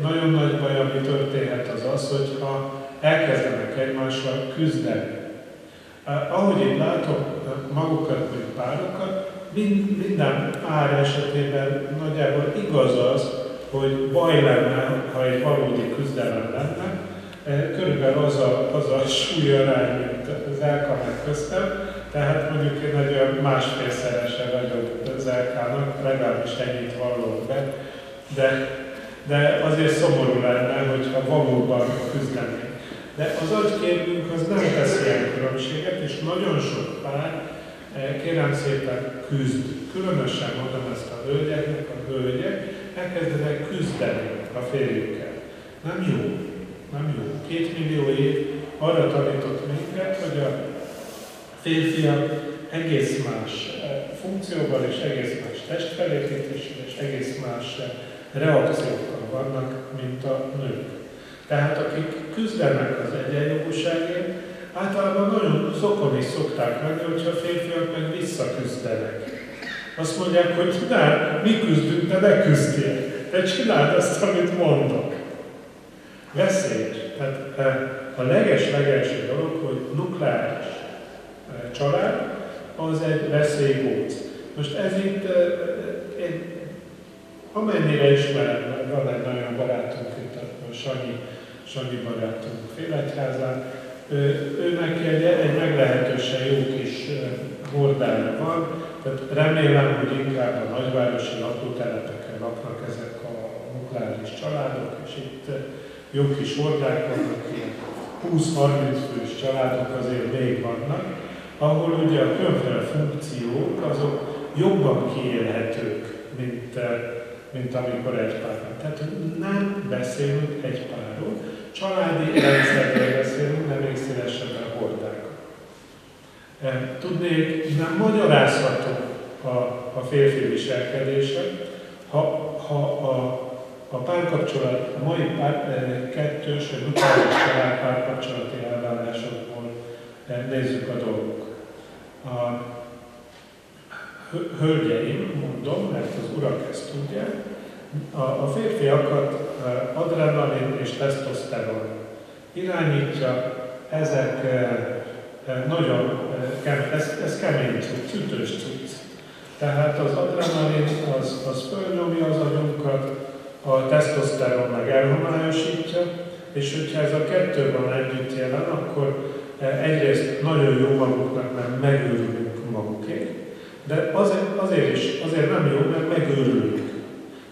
nagyon nagy baj, ami történhet, az az, hogyha elkezdenek egymással küzdeni. Ahogy én látom magukat, mint párokat, minden pár esetében nagyjából igaz az, hogy baj lenne, ha egy valódi küzdelem lenne. Körülbelül az a, az a súlyarány, mint LK köztem, tehát mondjuk egy olyan másfélszerese vagyok az LK-nak, legalábbis ennyit vallok be, de, de azért szomorú lenne, hogyha valóban küzdenénk. De az agyképünk az nem tesz ilyen különbséget, és nagyon sok pár, eh, kérem szépen, küzd. Különösen mondom ezt a hölgyeknek, a hölgyek elkezdenek küzdeni a férjükkel. Nem jó, nem jó. Két millió év arra tanított minket, hogy a férfiak egész más eh, funkcióval és egész más testfelépítéssel és egész más eh, reakciókkal vannak, mint a nők. Tehát akik küzdenek az egyenjogúságért, általában nagyon szokon is szokták meg, hogyha a férfiak meg visszaküzdenek. Azt mondják, hogy ne, mi küzdünk, de ne küzdjél. Te csináld azt, amit mondok. Veszélyes. Tehát eh, a leges-legelső dolog, hogy nukleáris eh, család, az egy veszélygóc. Most ez itt, eh, én amennyire ismerem, van egy nagyon barátunk itt, a Sanyi, Sanyi barátunk Félegyházán, ő, ő neki egy, egy meglehetősen jó kis hordája van, tehát remélem, hogy inkább a nagyvárosi lakótelepeken laknak ezek a nukleáris családok, és itt jó kis hordák vannak, ilyen 20-30 fős családok azért még vannak, ahol ugye a különféle funkciók azok jobban kiélhetők, mint, mint amikor egy pár. Tehát nem beszélünk egy párról, családi rendszerről beszélünk, de még szélesebben hordák. Tudnék, nem magyarázható a, a férfi viselkedése, ha, ha a, a párkapcsolat, a mai pár, kettős vagy nukleáris család párkapcsolati elvárásokból nézzük a dolgok. A hölgyeim, mondom, mert az urak ezt tudják, a, a férfiakat adrenalin és tesztoszteron irányítja, ezek nagyon, ez, ez kemény cucc, ütős cucc. Tehát az adrenalin az, az fölnyomja az agyunkat, a tesztoszteron meg elhomályosítja, és hogyha ez a kettő van együtt jelen, akkor egyrészt nagyon jó maguknak, mert megőrülünk magukért, de azért, azért is, azért nem jó, mert megőrülünk.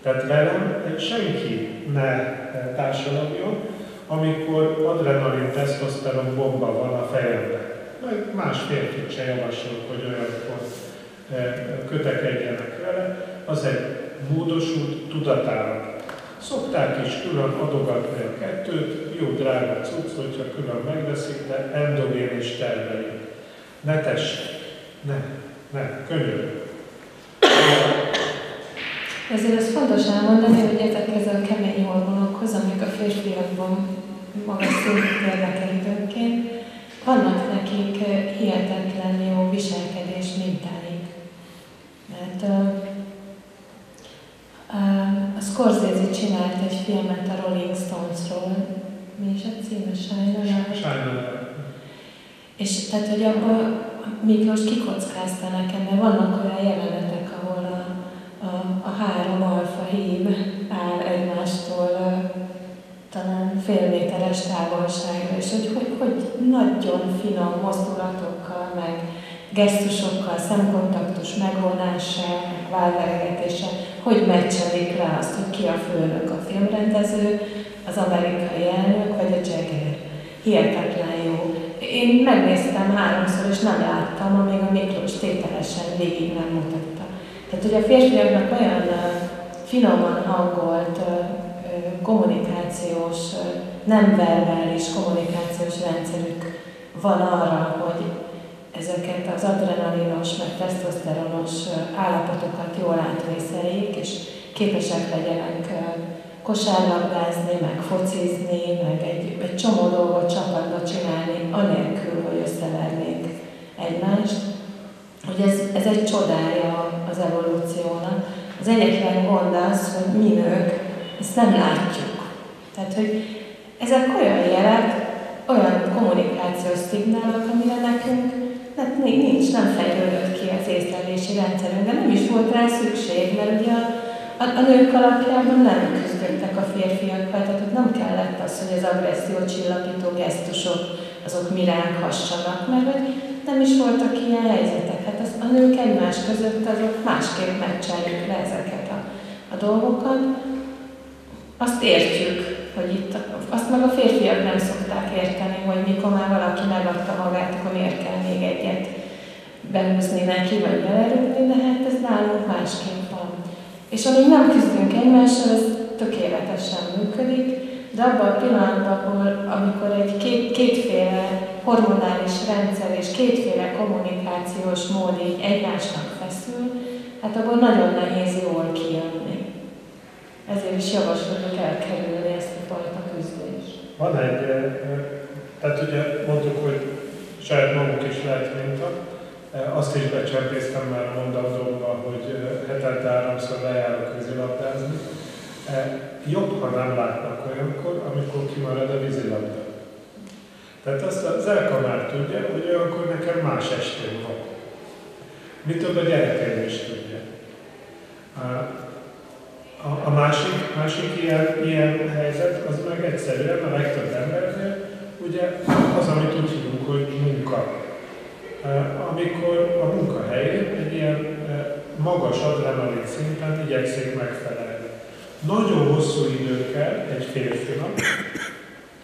Tehát velem senki ne társadaljon, amikor adrenalin, tesztoszteron bomba van a fejemben. Meg más férfit se javaslok, hogy olyankor kötekedjenek vele. Az egy módosult tudatállat. Szokták is külön adogatni a kettőt, jó drága cucc, hogyha külön megveszik, de endogén is termelik. Ne tessék, ne, ne, könyörű. Ezért az fontos elmondani, hogy ezekhez a kemény hormonokhoz, amik a férfiakban magas szintű érdekelítőként, vannak nekik hihetetlen jó viselkedés mintáik. Mert uh, uh, Scorsese csinált egy filmet a Rolling Stonesról, mi is a címe? És tehát, hogy abban Miklós kikockázta nekem, mert vannak olyan jelenetek, ahol a, a, a három alfa hím áll egymástól talán fél méteres távolságra, és hogy, hogy, hogy nagyon finom mozdulatokkal, meg gesztusokkal, szemkontaktus megvonással, válveregetése, hogy meccselik le azt, hogy ki a főnök, a filmrendező, az amerikai elnök, vagy a Jagger. Hihetetlen jó. Én megnéztem háromszor, és nem láttam, amíg a Miklós tételesen végig nem mutatta. Tehát, hogy a férfiaknak olyan finoman hangolt kommunikációs, nem verbális kommunikációs rendszerük van arra, hogy ezeket az adrenalinos, meg tesztoszteronos állapotokat jól átvészeljék, és képesek legyenek kosárlabdázni, meg focizni, meg egy, egy csomó dolgot csapatba csinálni, anélkül, hogy összevernék egymást. Hogy ez, ez egy csodája az evolúciónak. Az egyetlen gond az, hogy mi nők ezt nem látjuk. Tehát, hogy ezek olyan jelek, olyan kommunikációs szignálok, amire nekünk hát nincs, nem fejlődött ki az észlelési rendszerünk, de nem is volt rá szükség, mert ugye a, a, a nők alapjában nem küzdöttek a férfiakkal, tehát ott nem kellett az, hogy az agresszió csillapító gesztusok azok mi ránk hassanak, mert hogy nem is voltak ilyen helyzetek. Hát az, a nők egymás között azok másképp megcserélik le ezeket a, a dolgokat. Azt értjük, hogy itt, azt meg a férfiak nem szokták érteni, hogy mikor már valaki megadta magát, akkor miért kell még egyet behúzni neki, vagy belerúgni, de hát ez nálunk másképp van. És amíg nem küzdünk egymással, ez tökéletesen működik, de abban a pillanatban, amikor egy két, kétféle hormonális rendszer és kétféle kommunikációs mód így egymásnak feszül, hát abból nagyon nehéz jól kijönni. Ezért is javaslatok elkerülni ezt a fajta küzdést. Van egy, tehát ugye mondtuk, hogy saját maguk is lehet minta, azt is becsempésztem már a mondatomba, hogy hetente háromszor lejárok vízilabdázni. Jobb, ha nem látnak olyankor, amikor kimarad a vízilabda. Tehát azt az Elka már tudja, hogy olyankor nekem más estém van. Mi több a gyerekeim is tudja. A, a másik, másik ilyen, ilyen helyzet, az meg egyszerűen a legtöbb embernél, ugye az, amit úgy hívunk, hogy munka. Amikor a munkahelyén egy ilyen magas adrenalin szinten igyekszik megfelelni. Nagyon hosszú idő kell egy férfinak,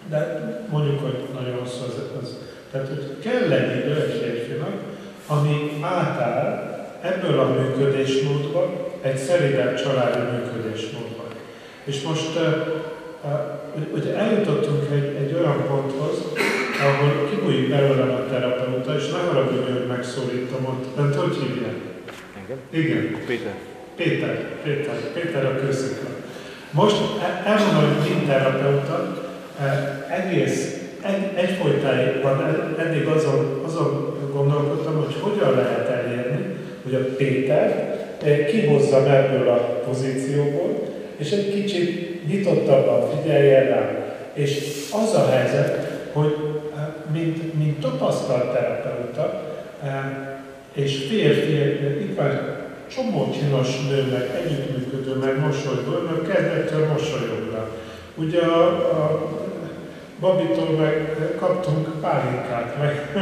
de mondjuk, hogy nagyon hosszú az, az tehát, hogy kell egy idő egy férfinak, ami átáll ebből a működésmódba egy szelidebb családi működésmódba. És most ugye eljutottunk egy, egy olyan ponthoz, ahol kibújik belőlem a terapeuta, és ne haragudj, hogy megszólítom ott, nem hogy hívják? Engem? Igen. Péter. Péter, Péter, Péter a kőszikla. Most e, elmondom, hogy mint terapeuta, egész egy, egyfolytában eddig azon, azon gondolkodtam, hogy hogyan lehet elérni, hogy a Péter kihozzam ebből a pozícióból, és egy kicsit nyitottabban figyeljen rá. És az a helyzet, hogy mint, mint tapasztalt terapeuta, és férfi, itt van csomó csinos nő, meg együttműködő, meg mosolygó, meg kezdettől mosolyognak. Ugye a, a Babitól meg kaptunk pálinkát, meg.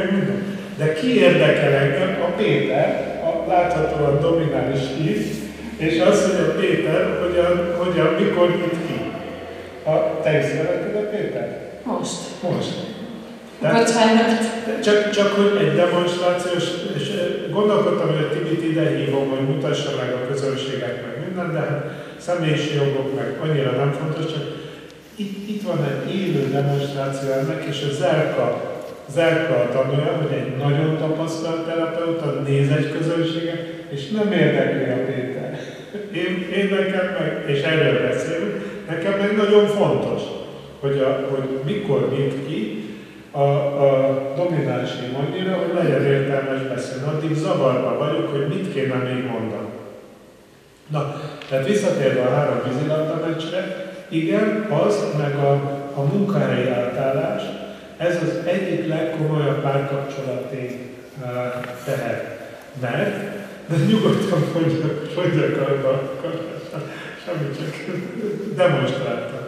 De ki érdekel engem? A Péter, láthatóan domináns íz, és az, hogy a Péter hogyan, hogyan mikor nyit ki. A, te is szereted a Péter? Most. Most. De, Bocsánat. Csak, csak hogy egy demonstrációs, és gondolkodtam, hogy a Tibit ide hívom, hogy mutassa meg a közönségek meg minden, de hát személyiségi jogok meg annyira nem fontos, csak itt, itt van egy élő demonstráció ennek, és a Zerka Zerka tanulja, hogy egy nagyon tapasztalt terapeuta néz egy közönséget, és nem érdekli a Péter. Én, én nekem meg, és erről beszélünk, nekem meg nagyon fontos, hogy, a, hogy mikor nyit ki a, a domináns annyira, hogy legyen értelmes beszélni. Addig zavarba vagyok, hogy mit kéne még mondani. Na, tehát visszatérve a három vízilabda meccsre, igen, az, meg a, a munkahelyi átállás, ez az egyik legkomolyabb párkapcsolati teher. Mert, de nyugodtan mondjak, mondjak arra, semmit csak demonstráltam.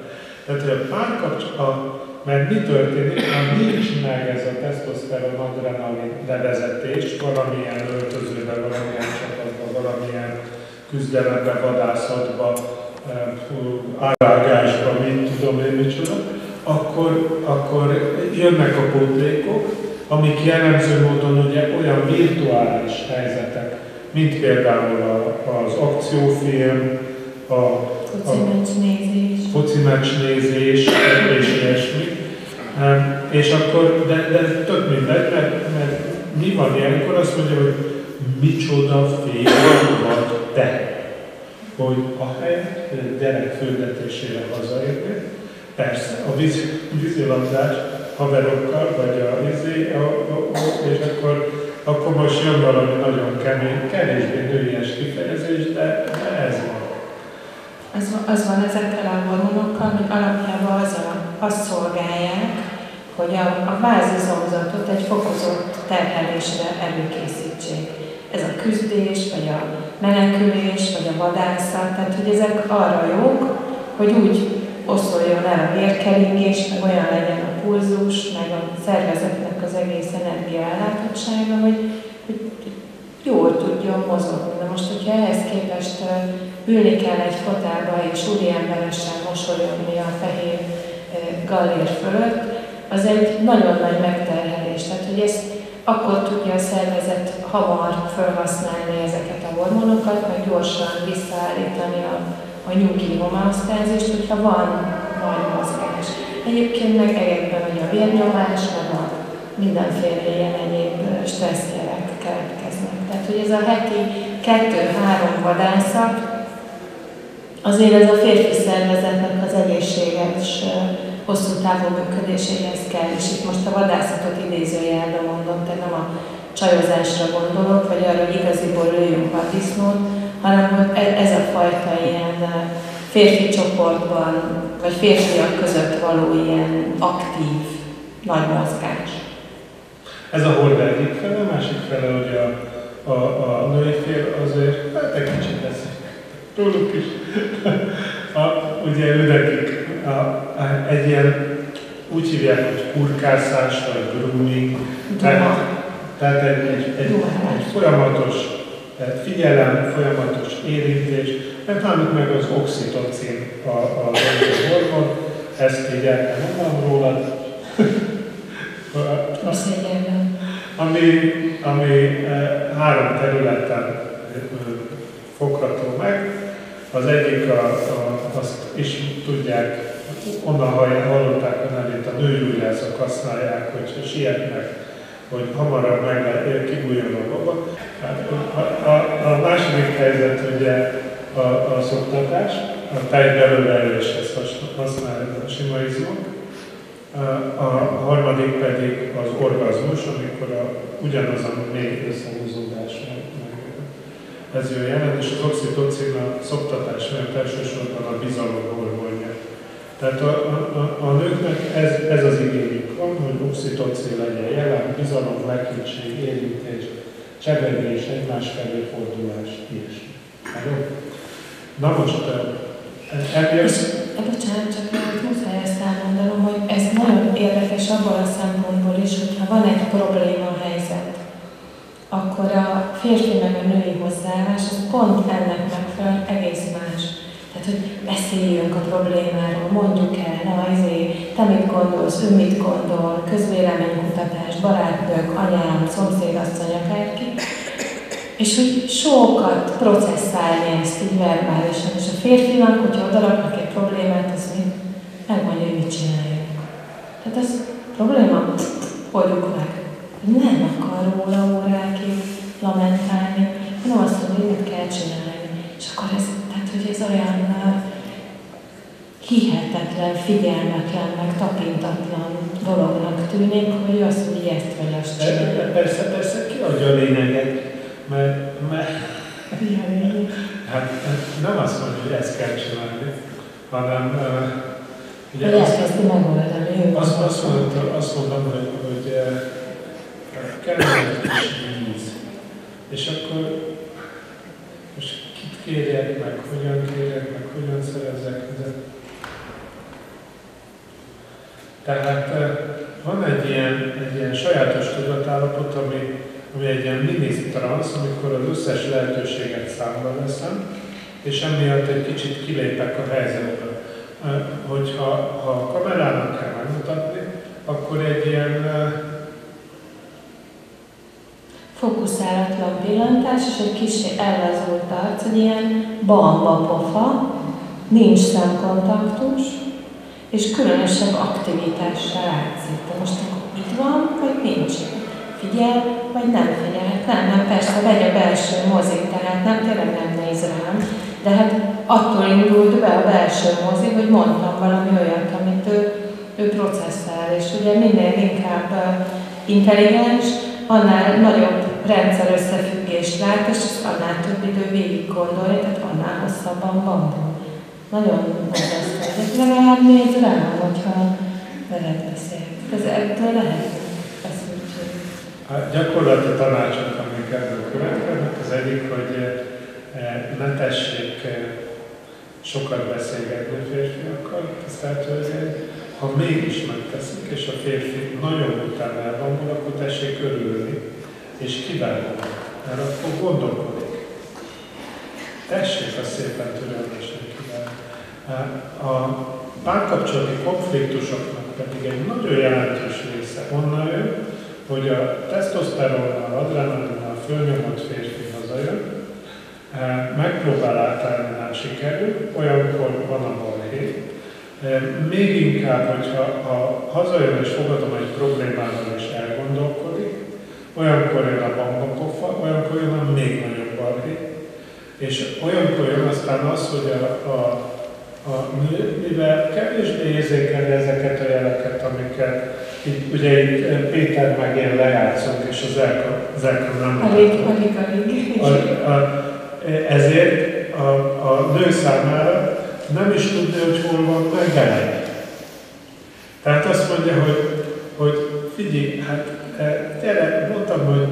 Tehát, hogy a párkapcsolat, mert mi történik, ha nincs meg ez a tesztoszteron adrenalin bevezetés valamilyen öltözőbe, valamilyen csapatba, valamilyen küzdelembe, vadászatba, árágásba, mit tudom én micsoda, akkor, akkor jönnek a pótlékok, amik jellemző módon ugye olyan virtuális helyzetek, mint például a, az akciófilm, a, a, foci meccs nézés, és ilyesmi. És akkor, de, de tök mindegy, mert, mert mi van ilyenkor, azt mondja, hogy micsoda fél vagy te, hogy a hely gyerek földetésére hazaérni. Persze, a víz, vízilabdás haverokkal, vagy a vízi, a, a, és akkor, akkor most jön valami nagyon kemény, kevésbé nőies kifejezés, de, de ez van. Az, az van ezekkel a hormonokkal, hogy alapjában az a, azt szolgálják, hogy a, a vázizomzatot egy fokozott terhelésre előkészítsék. Ez a küzdés, vagy a menekülés, vagy a vadászat, tehát hogy ezek arra jók, hogy úgy oszoljon el a vérkeringés, meg olyan legyen a pulzus, meg a szervezetnek az egész energiaellátottsága, hogy, hogy jól tudjon mozogni. Na most, hogyha ehhez képest ülni kell egy fotelba és úriemberesen mosolyogni a fehér gallér fölött, az egy nagyon nagy megterhelés. Tehát, hogy ezt akkor tudja a szervezet hamar felhasználni ezeket a hormonokat, meg gyorsan visszaállítani a, a nyugi homeosztázist, hogyha van nagy mozgás. Egyébként meg egekben vagy a vérnyomás, meg a mindenféle ilyen egyéb stresszjelek keletkeznek. Tehát, hogy ez a heti kettő-három vadászat, azért ez a férfi szervezetnek az egészséges hosszú távú működéséhez kell, és itt most a vadászatot idézőjelben mondom, tehát nem a csajozásra gondolok, vagy arra, hogy igaziból lőjünk vaddisznót, hanem hogy e- ez a fajta ilyen férfi csoportban, vagy férfiak között való ilyen aktív, nagy mozgás. Ez a horda egyik fele, a másik fele, hogy a, a, a női fél azért, hát egy kicsit beszél. Róluk is. A, ugye ő nekik a, a, egy ilyen, úgy hívják, hogy kurkászás, vagy grooming. Tehát, tehát egy, egy, egy, egy folyamatos figyelem, folyamatos érintés, mert amit meg az oxitocin a, a hormon, ezt így el kell mondanom rólad. ami, ami három területen fogható meg. Az egyik, a, a, azt is tudják, onnan hallották a nevét, a nőgyógyászok használják, hogy sietnek hogy hamarabb meg lehet kibújjon a baba. Hát, a, a, a második helyzet ugye a, a szoktatás, a tejbelőleléshez használják a sima izmok. A, harmadik pedig az orgazmus, amikor a, ugyanaz a mély összehúzódás ez jön jelen, és az oxitocin a szoktatás miatt elsősorban a bizalom hormonja. Tehát a, a, a nőknek ez, ez az igényük van, hogy oxitocin legyen jelen, bizalom, lelkítség, érintés, csevegés, egymás felé fordulás, ilyesmi. Na most, eljössz? Bocsánat, csak muszáj ezt elmondanom, hogy ez nagyon érdekes abból a szempontból is, hogyha van egy probléma helyzet, akkor a férfi meg a női hozzáállás az pont ennek megfelel egész más. Tehát, hogy beszéljünk a problémáról, mondjuk el, na izé, te mit gondolsz, ő mit gondol, közvéleménykutatás, barátnők, anyám, szomszédasszony, akárki. És hogy sokat processzálni ezt így verbálisan. És a férfinak, hogyha odaraknak egy problémát, az mi megmondja, hogy mit csináljuk. Tehát ez probléma, oldjuk meg. Nem akar róla órákig lamentálni, hanem azt mondja, hogy mit kell csinálni. És akkor ez, tehát hogy ez olyan hihetetlen, figyelmetlen, meg tapintatlan dolognak tűnik, hogy azt, hogy ezt vagy azt csinálja. Persze, persze, ki adja a lényeget, mert, mert hát nem azt mondja, hogy ezt kell csinálni, hanem ugye hogy azt, elkezdi megoldani. Azt, azt, mondom, azt mondom, hogy, hogy kell egy kis víz. És akkor most kérjek meg, hogyan kérjek meg, hogyan szerezzek ezek. Tehát van egy ilyen, egy ilyen sajátos tudatállapot, ami, ami egy ilyen minisztransz, amikor az összes lehetőséget számba veszem, és emiatt egy kicsit kilépek a helyzetből. Hogyha ha a kamerának kell megmutatni, akkor egy ilyen fókuszálatlan pillantás, és egy kis ellazult arc, egy ilyen bamba pofa, nincs szemkontaktus, és különösebb aktivitásra látszik. De most akkor itt van, vagy nincs? Figyel, vagy nem figyel? Hát nem, nem, persze, vegy a belső mozik, tehát nem, tényleg nem néz rám. De hát attól indult be a belső mozi, hogy mondtam valami olyat, amit ő, ő processzál, és ugye minél inkább intelligens, annál nagyobb rendszer összefüggést lát, és annál több idő végig gondolja, tehát annál hosszabban bambul. Nagyon megvesztek. Legalább nézd rám, hogyha veled beszél. Ez ettől lehet feszültség. A gyakorlati tanácsok, amik ebből következnek, az egyik, hogy eh, ne tessék eh, sokat beszélgetni férfiakkal, tisztelt hölgyeim. Ha mégis megteszik, és a férfi nagyon utána elbambul, akkor tessék örülni, és kiválni, mert akkor gondolkodik. Tessék a szépen türelmesen kiválni. A párkapcsolati konfliktusoknak pedig egy nagyon jelentős része onnan jön, hogy a tesztoszteronnal, adrenalinnal fölnyomott férfi hazajön, megpróbál átállni, már sikerül, olyankor van a balhé. Még inkább, hogyha a hazajön és fogadom egy problémával és elgondolkodik, olyankor jön a bambapofa, olyankor jön a még nagyobb balhé, és olyankor jön aztán az, hogy a, a a nő, mivel kevésbé érzékeli ezeket a jeleket, amiket itt, ugye itt Péter meg én lejátszunk, és az Elka, az Elka nem Alig, alig, alig. A, a, ezért a, a nő számára nem is tudni, hogy hol van elej. Tehát azt mondja, hogy, hogy figyelj, hát eh, gyere, mondtam, hogy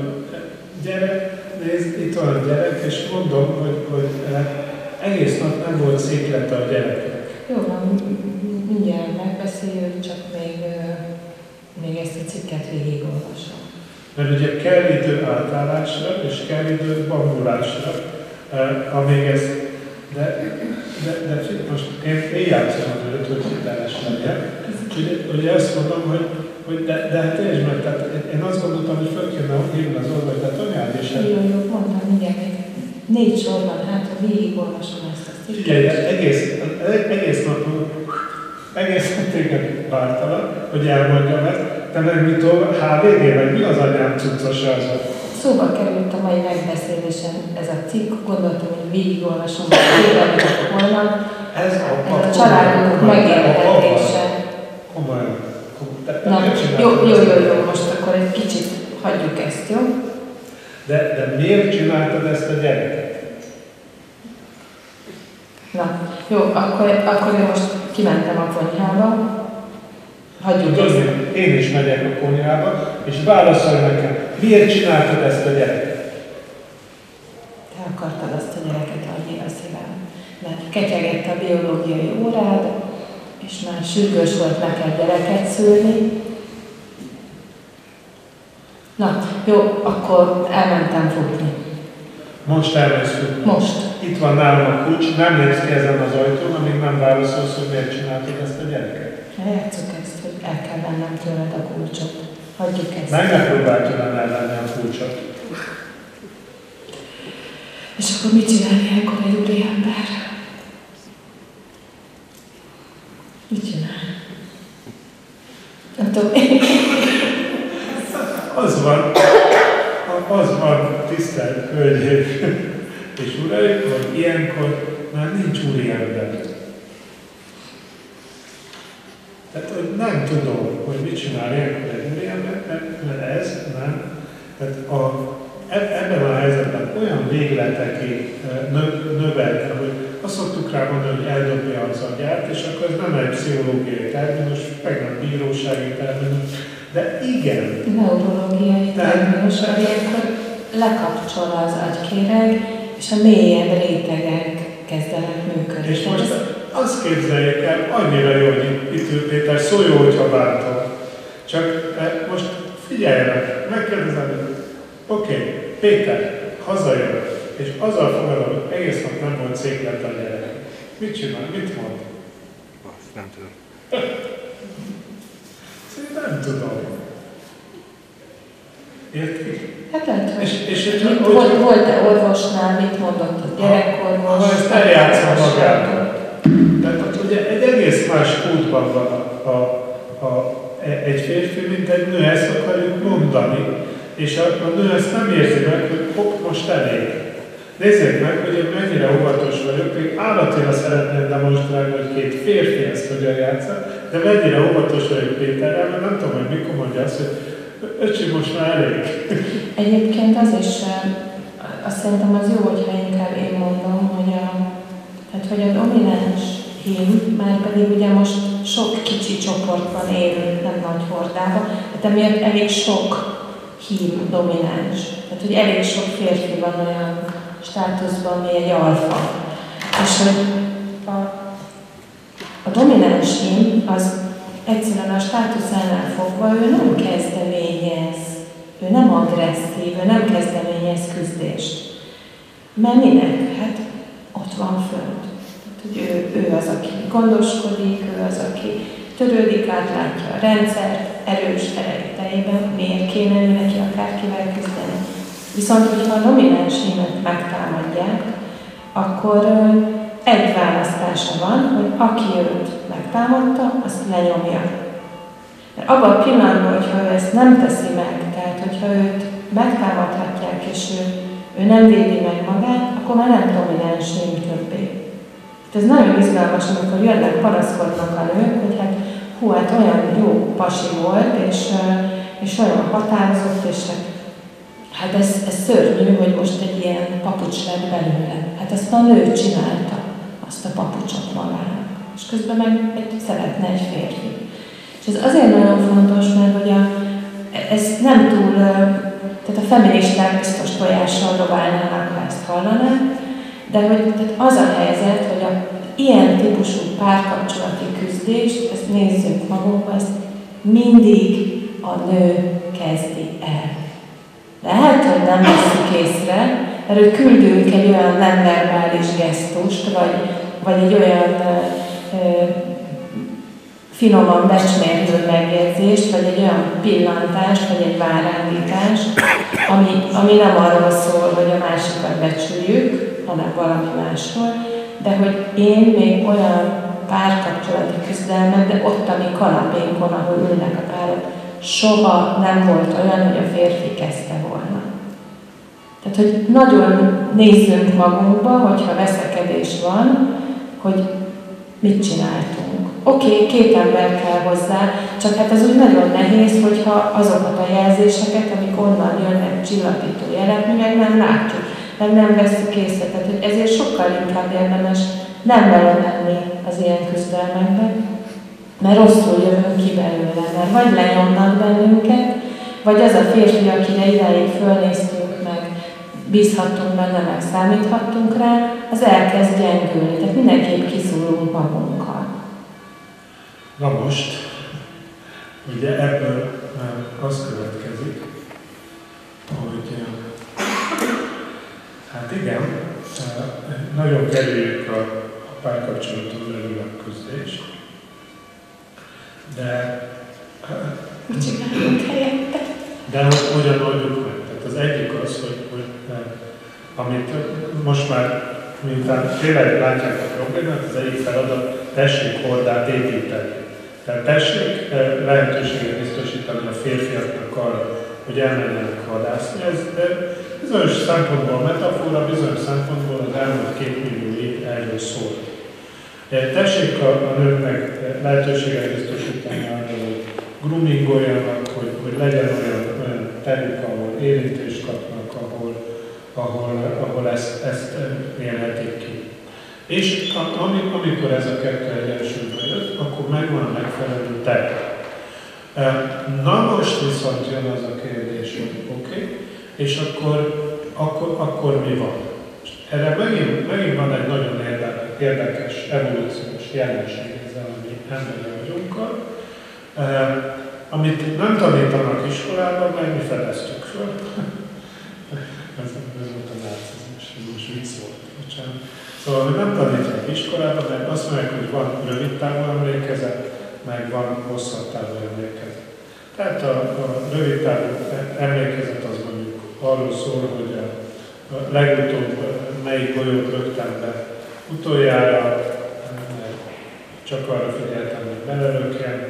gyere, nézd, itt van a gyerek, és mondom, hogy, hogy egész nap nem volt széklete a gyereknek. Jó van, mindjárt megbeszéljük, csak még, még ezt a cikket végigolvasom. Mert ugye kell idő átállásra, és kell idő bambulásra, amíg ez, de, de, de most én, én játszom az őt, hogy hiteles legyen. Ugye, ugye azt mondom, hogy, hogy de, de hát értsd meg, tehát én azt gondoltam, hogy föl kéne hívni az orvos, tehát anyád is. Jó, jó, mondtam, mindjárt Négy sor van, hát ha végigolvasom ezt a cikket. Figyelj, egész, egész nap egész téged vártalak, hogy elmondjam ezt, te meg mit HVG, vagy mi az anyám cuccos az? Szóba került a mai megbeszélésen ez a cikk, gondoltam, hogy végigolvasom, hogy holnap. Ez a, a, a családok megélhetése. Na, jó, jó, jó, jó, most akkor egy kicsit hagyjuk ezt, jó? De, de miért csináltad ezt a gyereket? Na, jó, akkor, akkor én most kimentem a konyhába. Hagyjuk Tudod, én is megyek a konyhába, és válaszolj nekem, miért csináltad ezt a gyereket? Te akartad azt a gyereket annyira szívem. Mert ketyegett a biológiai órád, és már sürgős volt neked gyereket szülni, Na, jó, akkor elmentem futni. Most elmész futni? Most. Itt van nálam a kulcs, nem lépsz ki ezen az ajtón, amíg nem válaszolsz, hogy miért csináltad ezt a gyereket. Játsszuk hogy el kell vennem tőled a kulcsot. Hagyjuk ezt. Meg megpróbálj tőlem elvenni a kulcsot. És akkor mit csinál ilyenkor egy úriember? Mit csinál? Nem tudom. Az van, az van, tisztelt Hölgyeim és Uraim, hogy ilyenkor már nincs úriember. Tehát, hogy nem tudom, hogy mit csinál ilyenkor egy úriember, mert, ez nem. Tehát a, e- ebben a helyzetben olyan végletekig nö, növelte, hogy azt szoktuk rá mondani, hogy eldobja az agyát, és akkor ez nem egy pszichológiai terminus, meg nem bírósági terminus, de igen. Neurológiai terminus, amikor lekapcsol az agykéreg, és a mélyebb rétegek kezdenek működni. És most azt képzeljék el, annyira jó, hogy itt ül Péter, szó jó, hogyha bántom. Csak e, most figyeljenek, megkérdezem, oké, okay, Péter, hazajön, és azzal fogadom, hogy egész nap nem volt széklet a gyerek. Mit csinál? Mit mond? Azt nem tudom. Nem tudom. Érti? Hát lehet, hogy és, és, és, volt, volt-e orvosnál, mit mondott a gyerekorvos? Ha ezt eljátszom magától. Tehát ugye egy egész más útban van a, a, a, egy férfi, mint egy nő, ezt akarjuk mondani, és a, a nő ezt nem érzi meg, hogy hopp, most elég. Nézzék meg, hogy én mennyire óvatos vagyok, még állatira szeretném demonstrálni, hogy két férfi ezt hogyan játsza, de mennyire óvatos vagyok Péterrel, mert nem tudom, hogy mikor mondja azt, hogy öcsi, most már elég. Egyébként az is, azt szerintem az jó, hogyha inkább én mondom, hogy a, tehát, hogy a domináns hím, már pedig ugye most sok kicsi csoportban élünk, nem nagy hordában, tehát emiatt elég sok hím domináns. Tehát, hogy elég sok férfi van olyan státuszban, mi egy alfa. És hogy a, a domináns hím az egyszerűen a státuszánál fogva ő nem kezdeményez, ő nem agresszív, ő nem kezdeményez küzdést. Mert minek? Hát ott van. Hát, hogy ő, ő az, aki gondoskodik, ő az, aki törődik, átlátja a rendszer, erős erejteiben, miért kéne ő neki akárkivel küzdeni. Viszont, hogyha a domináns német megtámadják, akkor egy választása van, hogy aki őt megtámadta, azt lenyomja. Mert abban a pillanatban, hogyha ő ezt nem teszi meg, tehát hogyha őt megtámadhatják, és ő, ő nem védi meg magát, akkor már nem domináns ném többé. Hát ez nagyon izgalmas, amikor jönnek, panaszkodnak a nők, hogy hát hú, hát olyan jó pasi volt, és, és olyan határozott, és hát, hát ez, ez szörnyű, hogy most egy ilyen papucs lett belőle. Hát ezt a nő csinálta azt a papucsot magának. És közben meg egy, szeretne egy férfi. És ez azért nagyon fontos, mert hogy a, ez nem túl, tehát a feministák biztos tojással dobálnának, ha ezt hallanák, de hogy tehát az a helyzet, hogy a ilyen típusú párkapcsolati küzdést, ezt nézzük magunkba, ezt mindig a nő kezdi el. Lehet, hogy nem veszik észre, mert hogy küldünk egy olyan nem verbális gesztust, vagy, vagy egy olyan ö, finoman becsmérlő megjegyzést, vagy egy olyan pillantást, vagy egy várándítást, ami, ami nem arról szól, hogy a másikat becsüljük, hanem valami másról, de hogy én még olyan párkapcsolati küzdelmet, de ott, ami kanapénkon, ahol ülnek a párok, soha nem volt olyan, hogy a férfi kezdte volna. Tehát, hogy nagyon nézzünk magunkba, hogyha veszekedés van, hogy mit csináltunk. Oké, okay, két ember kell hozzá, csak hát ez úgy nagyon nehéz, hogyha azokat a jelzéseket, amik onnan jönnek csillapító jelek, mi meg nem látjuk, meg nem veszük észre. Tehát ezért sokkal inkább érdemes nem belemenni az ilyen küzdelmekbe, mert rosszul jövünk ki belőle, mert vagy lenyomnak bennünket, vagy az a férfi, akire ideig fölnéztünk meg, bízhattunk benne, meg számíthattunk rá, az elkezd gyengülni. Tehát mindenképp kiszúrunk magunkkal. Na most, ugye ebből az következik, hogy hát igen, nagyon kerüljük a, a párkapcsolaton belül a küzdést, de de hogy hogyan oldjuk meg? Tehát az egyik az, hogy, hogy amit most már miután tényleg látják a problémát, az egyik feladat, tessék hordát építeni. Tehát tessék lehetőséget biztosítani a férfiaknak arra, hogy elmenjenek vadászni. Ez bizonyos szempontból a metafora, bizonyos szempontból az elmúlt két millió év erről szól. Tessék a, a nőknek lehetőséget biztosítani arra, hogy groomingoljanak, hogy, hogy legyen olyan, olyan terük, ahol érintést kapnak, ahol, ahol, ahol ezt, ezt élhetik ki. És amikor ez a kettő egyensúlyba jött, akkor megvan a megfelelő terv. Na most viszont jön az a kérdés, oké, okay, és akkor, akkor, akkor mi van? Erre megint, megint van egy nagyon érdekes evolúciós jelenség ezzel a mi emberi vagyunkkal, amit nem tanítanak iskolában, meg mi fedeztük föl. ez, ez volt a nácizmus, ez most vicc volt, bocsánat. Szóval, hogy nem tanítják iskolában, mert azt mondják, hogy van rövid távú emlékezet, meg van hosszabb távú emlékezet. Tehát a, a rövid távú emlékezet az mondjuk arról szól, hogy a, a legutóbb melyik golyót rögtem be utoljára, csak arra figyeltem, hogy belelökjem.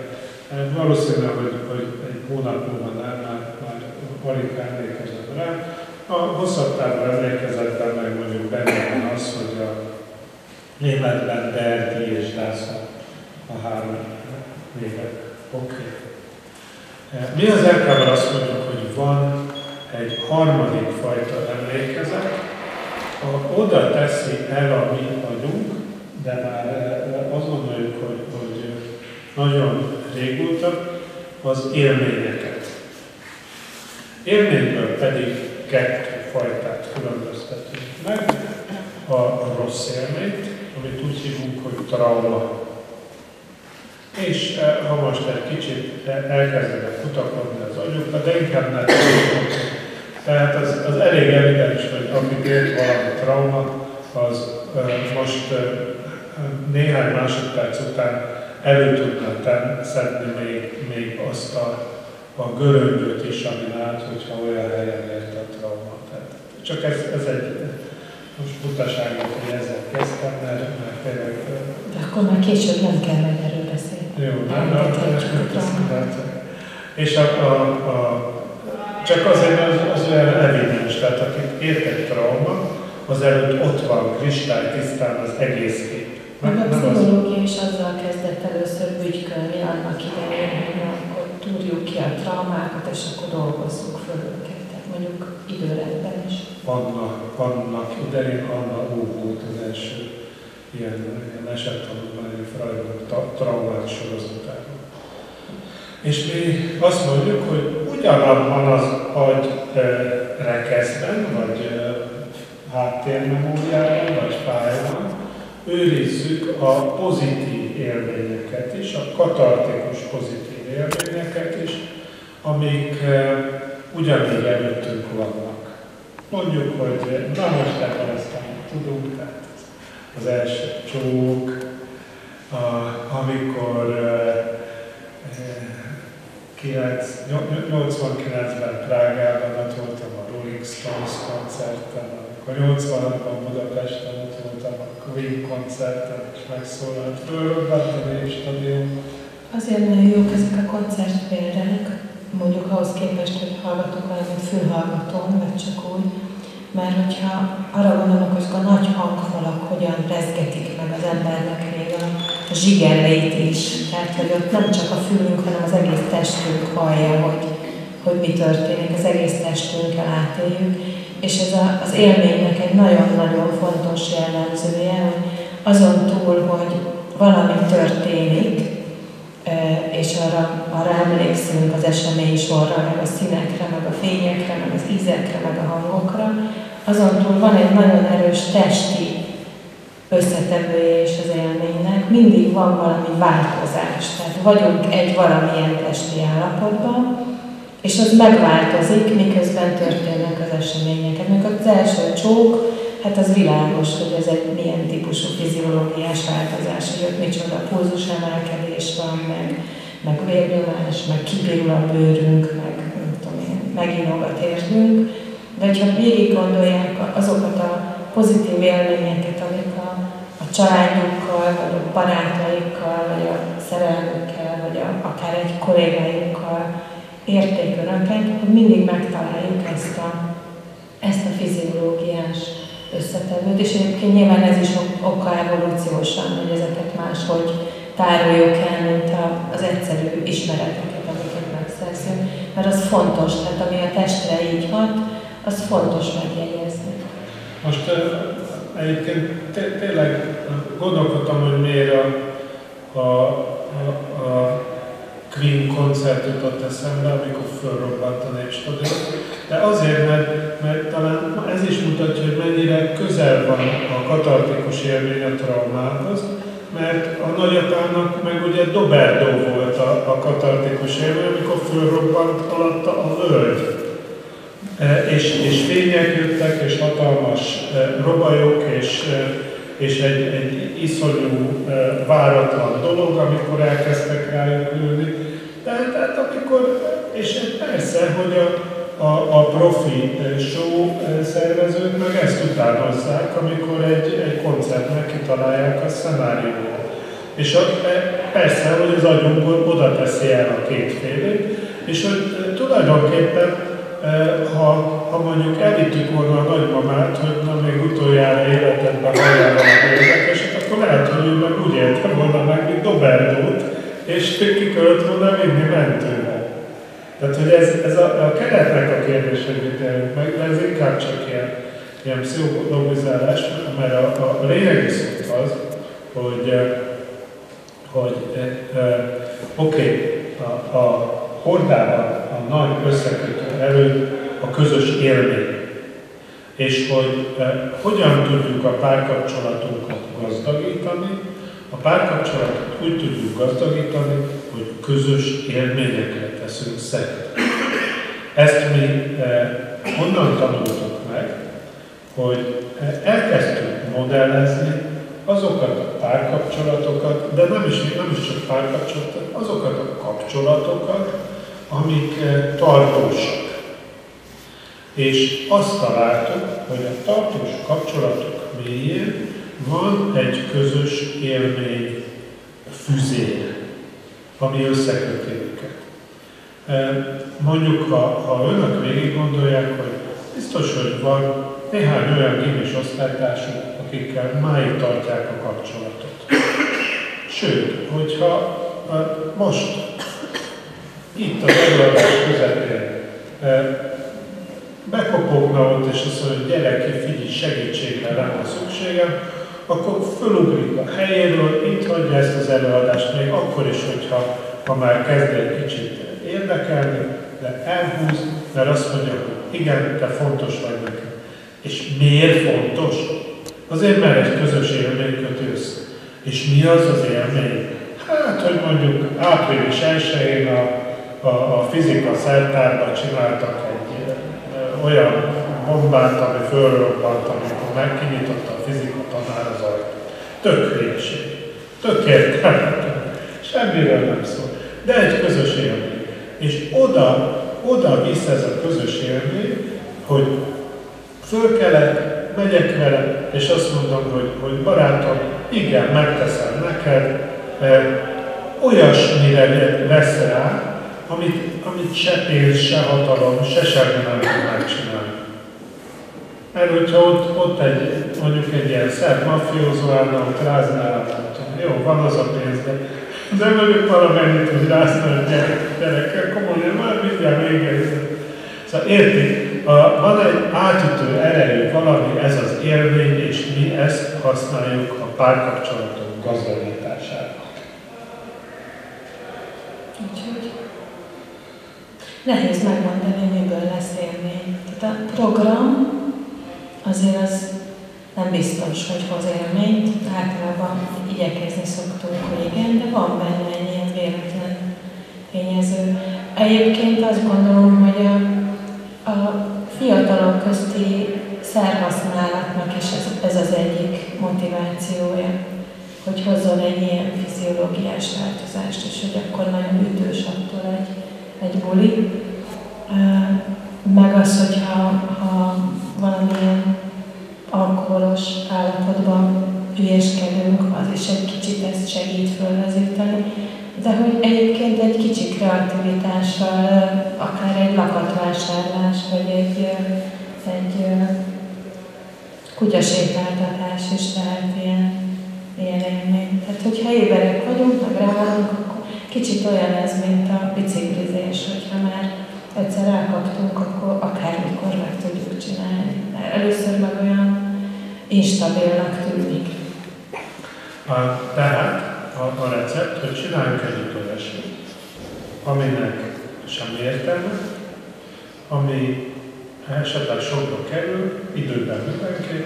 Valószínűleg, hogy, hogy egy hónap múlva nem, már, már alig emlékezem rá. A hosszabb távú emlékezetben meg mondjuk benne van az, hogy a németben Derdi és Dászon a három névet. Oké. Okay. Mi az lk azt mondjuk, hogy van egy harmadik fajta emlékezet, ha oda teszi el a mi agyunk, de már eh, azt gondoljuk, hogy, hogy nagyon régóta, az élményeket. Élményből pedig kettő fajtát különböztetünk meg. A rossz élményt, amit úgy hívunk, hogy trauma. És eh, ha most egy kicsit elkezdenek kutakodni az agyukra, de inkább ne Tehát az, az elég evidens, hogy akit ért valami trauma, az most néhány másodperc után elő tudna szedni még, még azt a, a göröngyöt is, ami át, hogyha olyan helyen ért a trauma. Tehát csak ez, ez egy most butaságot, hogy ezzel kezdtem, mert, mert tényleg... De akkor már később nem kell meg erről beszélni. Jó, nem, nem, nem, És a, a, a, csak azért az, az olyan evidens, tehát akik értek trauma, az előtt ott van tisztán az egész kép. Meg a pszichológia is azzal kezdett először bütykölni annak idején, hogy akkor túrjuk ki a traumákat, és akkor dolgozzuk föl őket. Tehát mondjuk időrendben is. Vannak, vannak idején Anna Ó volt az első ilyen, ilyen esettanulmány Freudnak traumát sorozatában. És mi azt mondjuk, hogy ugyanabban az agy rekeszben, vagy háttérmemóriában vagy fájlban őrizzük a pozitív élményeket is, a katartikus pozitív élményeket is, amik ugyanígy előttünk vannak. Mondjuk, hogy na most ebben aztán tudunk, tehát az első csók, a, amikor eh, 89-ben eh, Prágában ott voltam a Rolling Stones koncerten, akkor 86-ban Budapesten ott voltam a Queen koncerten, és megszólalt fölrobbant a Népstadion. Azért nagyon jók ezek a koncertpéldák, mondjuk ahhoz képest, hogy hallgatok valamit fülhallgatón, vagy csak úgy, mert hogyha arra gondolok, hogy a nagy hangfalak hogyan rezgetik meg az embernek még a zsigerleit is, tehát hogy ott nem csak a fülünk, hanem az egész testünk hallja, hogy, hogy mi történik, az egész testünkkel átéljük, és ez a, az élménynek egy nagyon-nagyon fontos jellemzője, hogy azon túl, hogy valami történik, és arra, arra emlékszünk az esemény sorra, meg a színekre, meg a fényekre, meg az ízekre, meg a hangokra, azon túl van egy nagyon erős testi összetevője is az élménynek, mindig van valami változás. Tehát vagyunk egy valamilyen testi állapotban, és az megváltozik, miközben történnek az események. Ennek az első csók, hát az világos, hogy ez egy milyen típusú fiziológiás változás, hogy ott micsoda pulzus emelkedés van, meg, meg vérnyomás, meg kipirul a bőrünk, meg nem tudom én, meginog a térdünk. De hogyha végig gondolják azokat a pozitív élményeket, amik a, a családjukkal, vagy a barátaikkal, vagy a szerelmükkel, vagy a, akár egy kollégájukkal érték önöket, hogy mindig megtaláljuk ezt a, ezt a fiziológiás összetevőt, és egyébként nyilván ez is oka evolúciósan, hogy ezeket máshogy tároljuk el, mint az egyszerű ismereteket, amiket megszerzünk, mert az fontos, tehát ami a testre így hat, az fontos megjegyezni. Most egyébként tényleg gondolkodtam, hogy miért a, a, a Queen koncert jutott eszembe, amikor fölrobbant a Népstadion. De azért, mert, mert talán ez is mutatja, hogy mennyire közel van a katartikus élmény a traumához, mert a nagyapának meg ugye Doberdó volt a, a katartikus élmény, amikor fölrobbant alatta a völgy. E, és, és fények jöttek, és hatalmas e, robajok, és, e, és egy, egy iszonyú e, váratlan dolog, amikor elkezdtek rájuk ülni. Tehát, tehát amikor, és persze, hogy a, a, a profi show szervezők meg ezt utánozzák, amikor egy, egy koncertnek kitalálják a szenáriót. És a, persze, hogy az agyunk oda teszi el a két félét, és hogy tulajdonképpen, ha, ha mondjuk elvittük volna a nagymamát, hogy na még utoljára életedben halljál a érdekeset, akkor lehet, hogy ő meg úgy élte volna meg, mint Doberdót, és ki kellett volna vinni mentővel. Tehát, hogy ez, ez a, a keretnek a kérdés, hogy meg, de ez inkább csak ilyen, ilyen pszichologizálás, mert a, a, a lényegi az, hogy, hogy e, e, oké, okay, a, a hordában a nagy összekötő erő a közös élmény, és hogy e, hogyan tudjuk a párkapcsolatunkat gazdagítani, a párkapcsolatot úgy tudjuk gazdagítani, hogy közös élményekre teszünk szert. Ezt mi eh, onnan tanultuk meg, hogy eh, elkezdtük modellezni azokat a párkapcsolatokat, de nem is, nem is csak párkapcsolatokat, azokat a kapcsolatokat, amik eh, tartósak. És azt találtuk, hogy a tartós kapcsolatok mélyén van egy közös élmény füzér, ami összeköti őket. Mondjuk, ha, ha önök végig gondolják, hogy biztos, hogy van néhány olyan gimis osztálytársuk, akikkel máig tartják a kapcsolatot. Sőt, hogyha most itt az előadás közepén bekopogna ott, és azt mondja, hogy gyere ki, figyelj, segítségre lenne szükségem, akkor fölugrik a helyéről, itt hagyja ezt az előadást, még akkor is, hogyha ha már kezd egy kicsit érdekelni, de elhúz, mert azt mondja, hogy igen, te fontos vagy nekem. És miért fontos? Azért, mert egy közös élmény köt össze. És mi az az élmény? Hát, hogy mondjuk április 1 a, a, a fizika szertárban csináltak egy olyan bombát, ami fölrobbant, amikor megkinyitotta a fizika tanár az ajtót. Tök hülyeség. Tök értelmetlen. Semmiről nem szól. De egy közös élmény. És oda, oda visz ez a közös élmény, hogy fölkelek, megyek vele, és azt mondom, hogy, hogy barátom, igen, megteszem neked, e, olyasmire lesz rá, amit, amit se pénz, se hatalom, se semmi nem tud megcsinálni. Mert hogyha ott, ott egy, mondjuk egy ilyen szerb mafiózó állna, ott ráznál, jó, van az a pénz, de de vagyok valamennyit, hogy ráznál a gyerek, gyerekkel, komolyan, már mindjárt vége. Szóval érti, a, van egy átütő erejű valami, ez az élmény, és mi ezt használjuk a párkapcsolatok gazdagítására. Úgyhogy nehéz megmondani, miből lesz élmény. Tehát a program azért az nem biztos, hogy hoz élményt. Általában igyekezni szoktunk, hogy igen, de van benne egy ilyen véletlen tényező. Egyébként azt gondolom, hogy a, a fiatalok közti szerhasználatnak is ez, ez az egyik motivációja, hogy hozzon egy ilyen fiziológiás változást, és hogy akkor nagyon ütős attól egy, egy buli. Meg az, hogyha ha valamilyen alkoholos állapotban ügyeskedünk, az is egy kicsit ezt segít fölvezíteni. De hogy egyébként egy kicsi kreativitással, akár egy lakatvásárlás, vagy egy, egy kutyasétáltatás is lehet ilyen, ilyen élmény. Tehát, hogyha éberek vagyunk, meg ráadunk, akkor kicsit olyan ez, mint a biciklizés, hogyha már egyszer elkaptunk, akkor akármikor meg tudjuk csinálni. Először meg olyan instabilnak tűnik. A, tehát a, a recept, hogy csináljunk egy utoljást, aminek semmi értelme, ami esetleg sokba kerül, időben mindenki,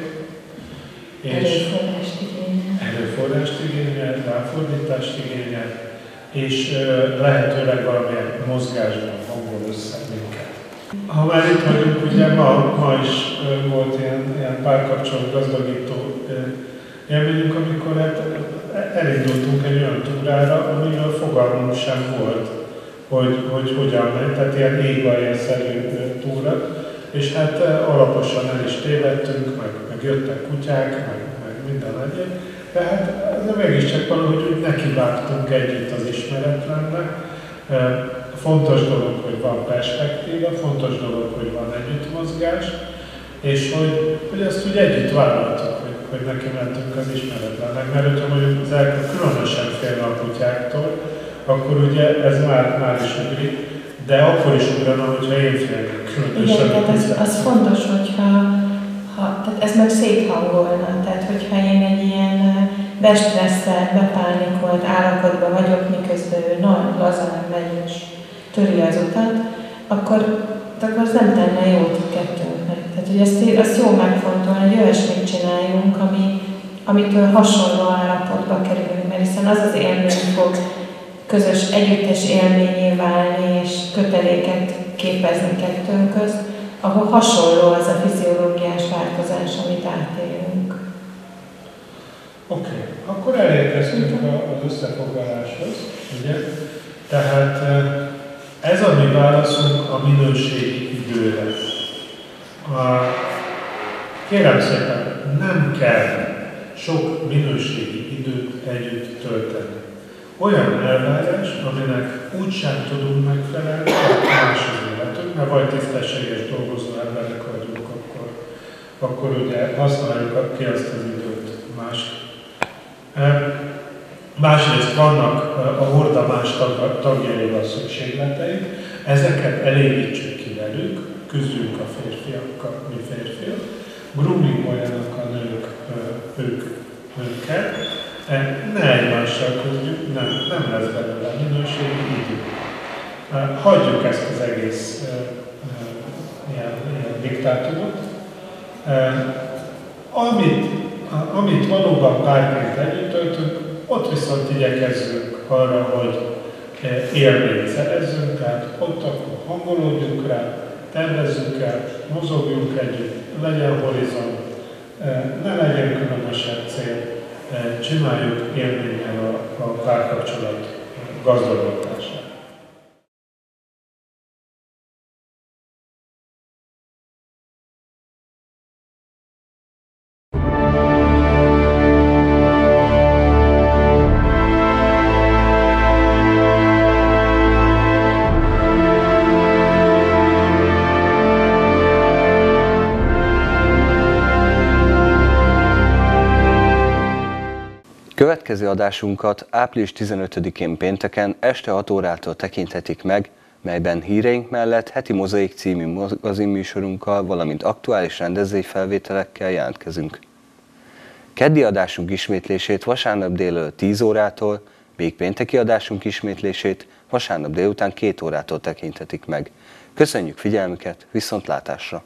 és erőforrást igényel, erőforrást igényel, ráfordítást igényel, és lehetőleg valamilyen mozgásban hangol össze minket. Ha már itt vagyunk, ugye ma, ma is volt ilyen, ilyen párkapcsolat gazdagító élményünk, amikor hát elindultunk egy olyan túrára, amiről fogalmunk sem volt, hogy, hogy hogyan megy, tehát ilyen égvajjelszerű túra, és hát alaposan el is tévedtünk, meg, meg jöttek kutyák, meg, meg minden egyéb, Tehát ez mégiscsak valahogy úgy nekivágtunk együtt az ismeretlennek. Fontos dolog, hogy van perspektíva, fontos dolog, hogy van együttmozgás, és hogy, hogy ezt úgy együtt vállaltuk, hogy, hogy neki mentünk az ismeretlennek. Mert hogyha mondjuk az elkö különösen fél a kutyáktól, akkor ugye ez már, már is ugrik, de akkor is ugrana, hogyha én félek különösen. Igen, tehát az, fontos, hogyha ha, tehát ez meg széthangolna. Tehát, hogyha én egy ilyen bestresszel, bepánikolt állapotban vagyok, miközben ő nagy, lazán megy és töri az utat, akkor, akkor az nem tenne jót kettőnknek. Tehát, hogy ezt, ezt jó megfontolni, hogy olyasmit csináljunk, ami, amitől hasonló állapotba kerülünk, mert hiszen az az élmény fog közös együttes élményé válni, és köteléket képezni kettőnk közt, ahol hasonló az a fiziológiás változás, amit átélünk. Oké, okay. akkor elérkeztünk az összefoglaláshoz, ugye? Tehát ez a mi válaszunk a minőségi időre. Kérem szépen, nem kell sok minőségi időt együtt tölteni. Olyan elvárás, aminek úgy sem tudunk megfelelni, hogy más az életünk, mert vagy tisztességes dolgozó emberek vagyunk, akkor, akkor ugye használjuk ki azt az időt más. Másrészt vannak a horda más tag, tagjaival szükségleteink, ezeket elégítsük ki velük, küzdjünk a férfiakkal, mi férfiak, groomingoljanak a nők ők, őket, ne egymással küzdjük, nem, nem lesz belőle minőségi idő. Hagyjuk ezt az egész ilyen, ilyen diktátumot. Amit, amit valóban együtt töltünk, ott viszont igyekezzünk arra, hogy élményt szerezzünk, tehát ott akkor hangolódjunk rá, tervezzünk el, mozogjunk együtt, legyen horizont, ne legyen különösebb cél, csináljuk élménnyel a, a párkapcsolat gazdagodását. Következő adásunkat április 15-én pénteken este 6 órától tekinthetik meg, melyben híreink mellett heti Mozaik című magazinműsorunkkal, valamint aktuális rendezvényfelvételekkel jelentkezünk. Keddi adásunk ismétlését vasárnap délelőtt 10 órától, még pénteki adásunk ismétlését vasárnap délután 2 órától tekinthetik meg. Köszönjük figyelmüket, viszontlátásra!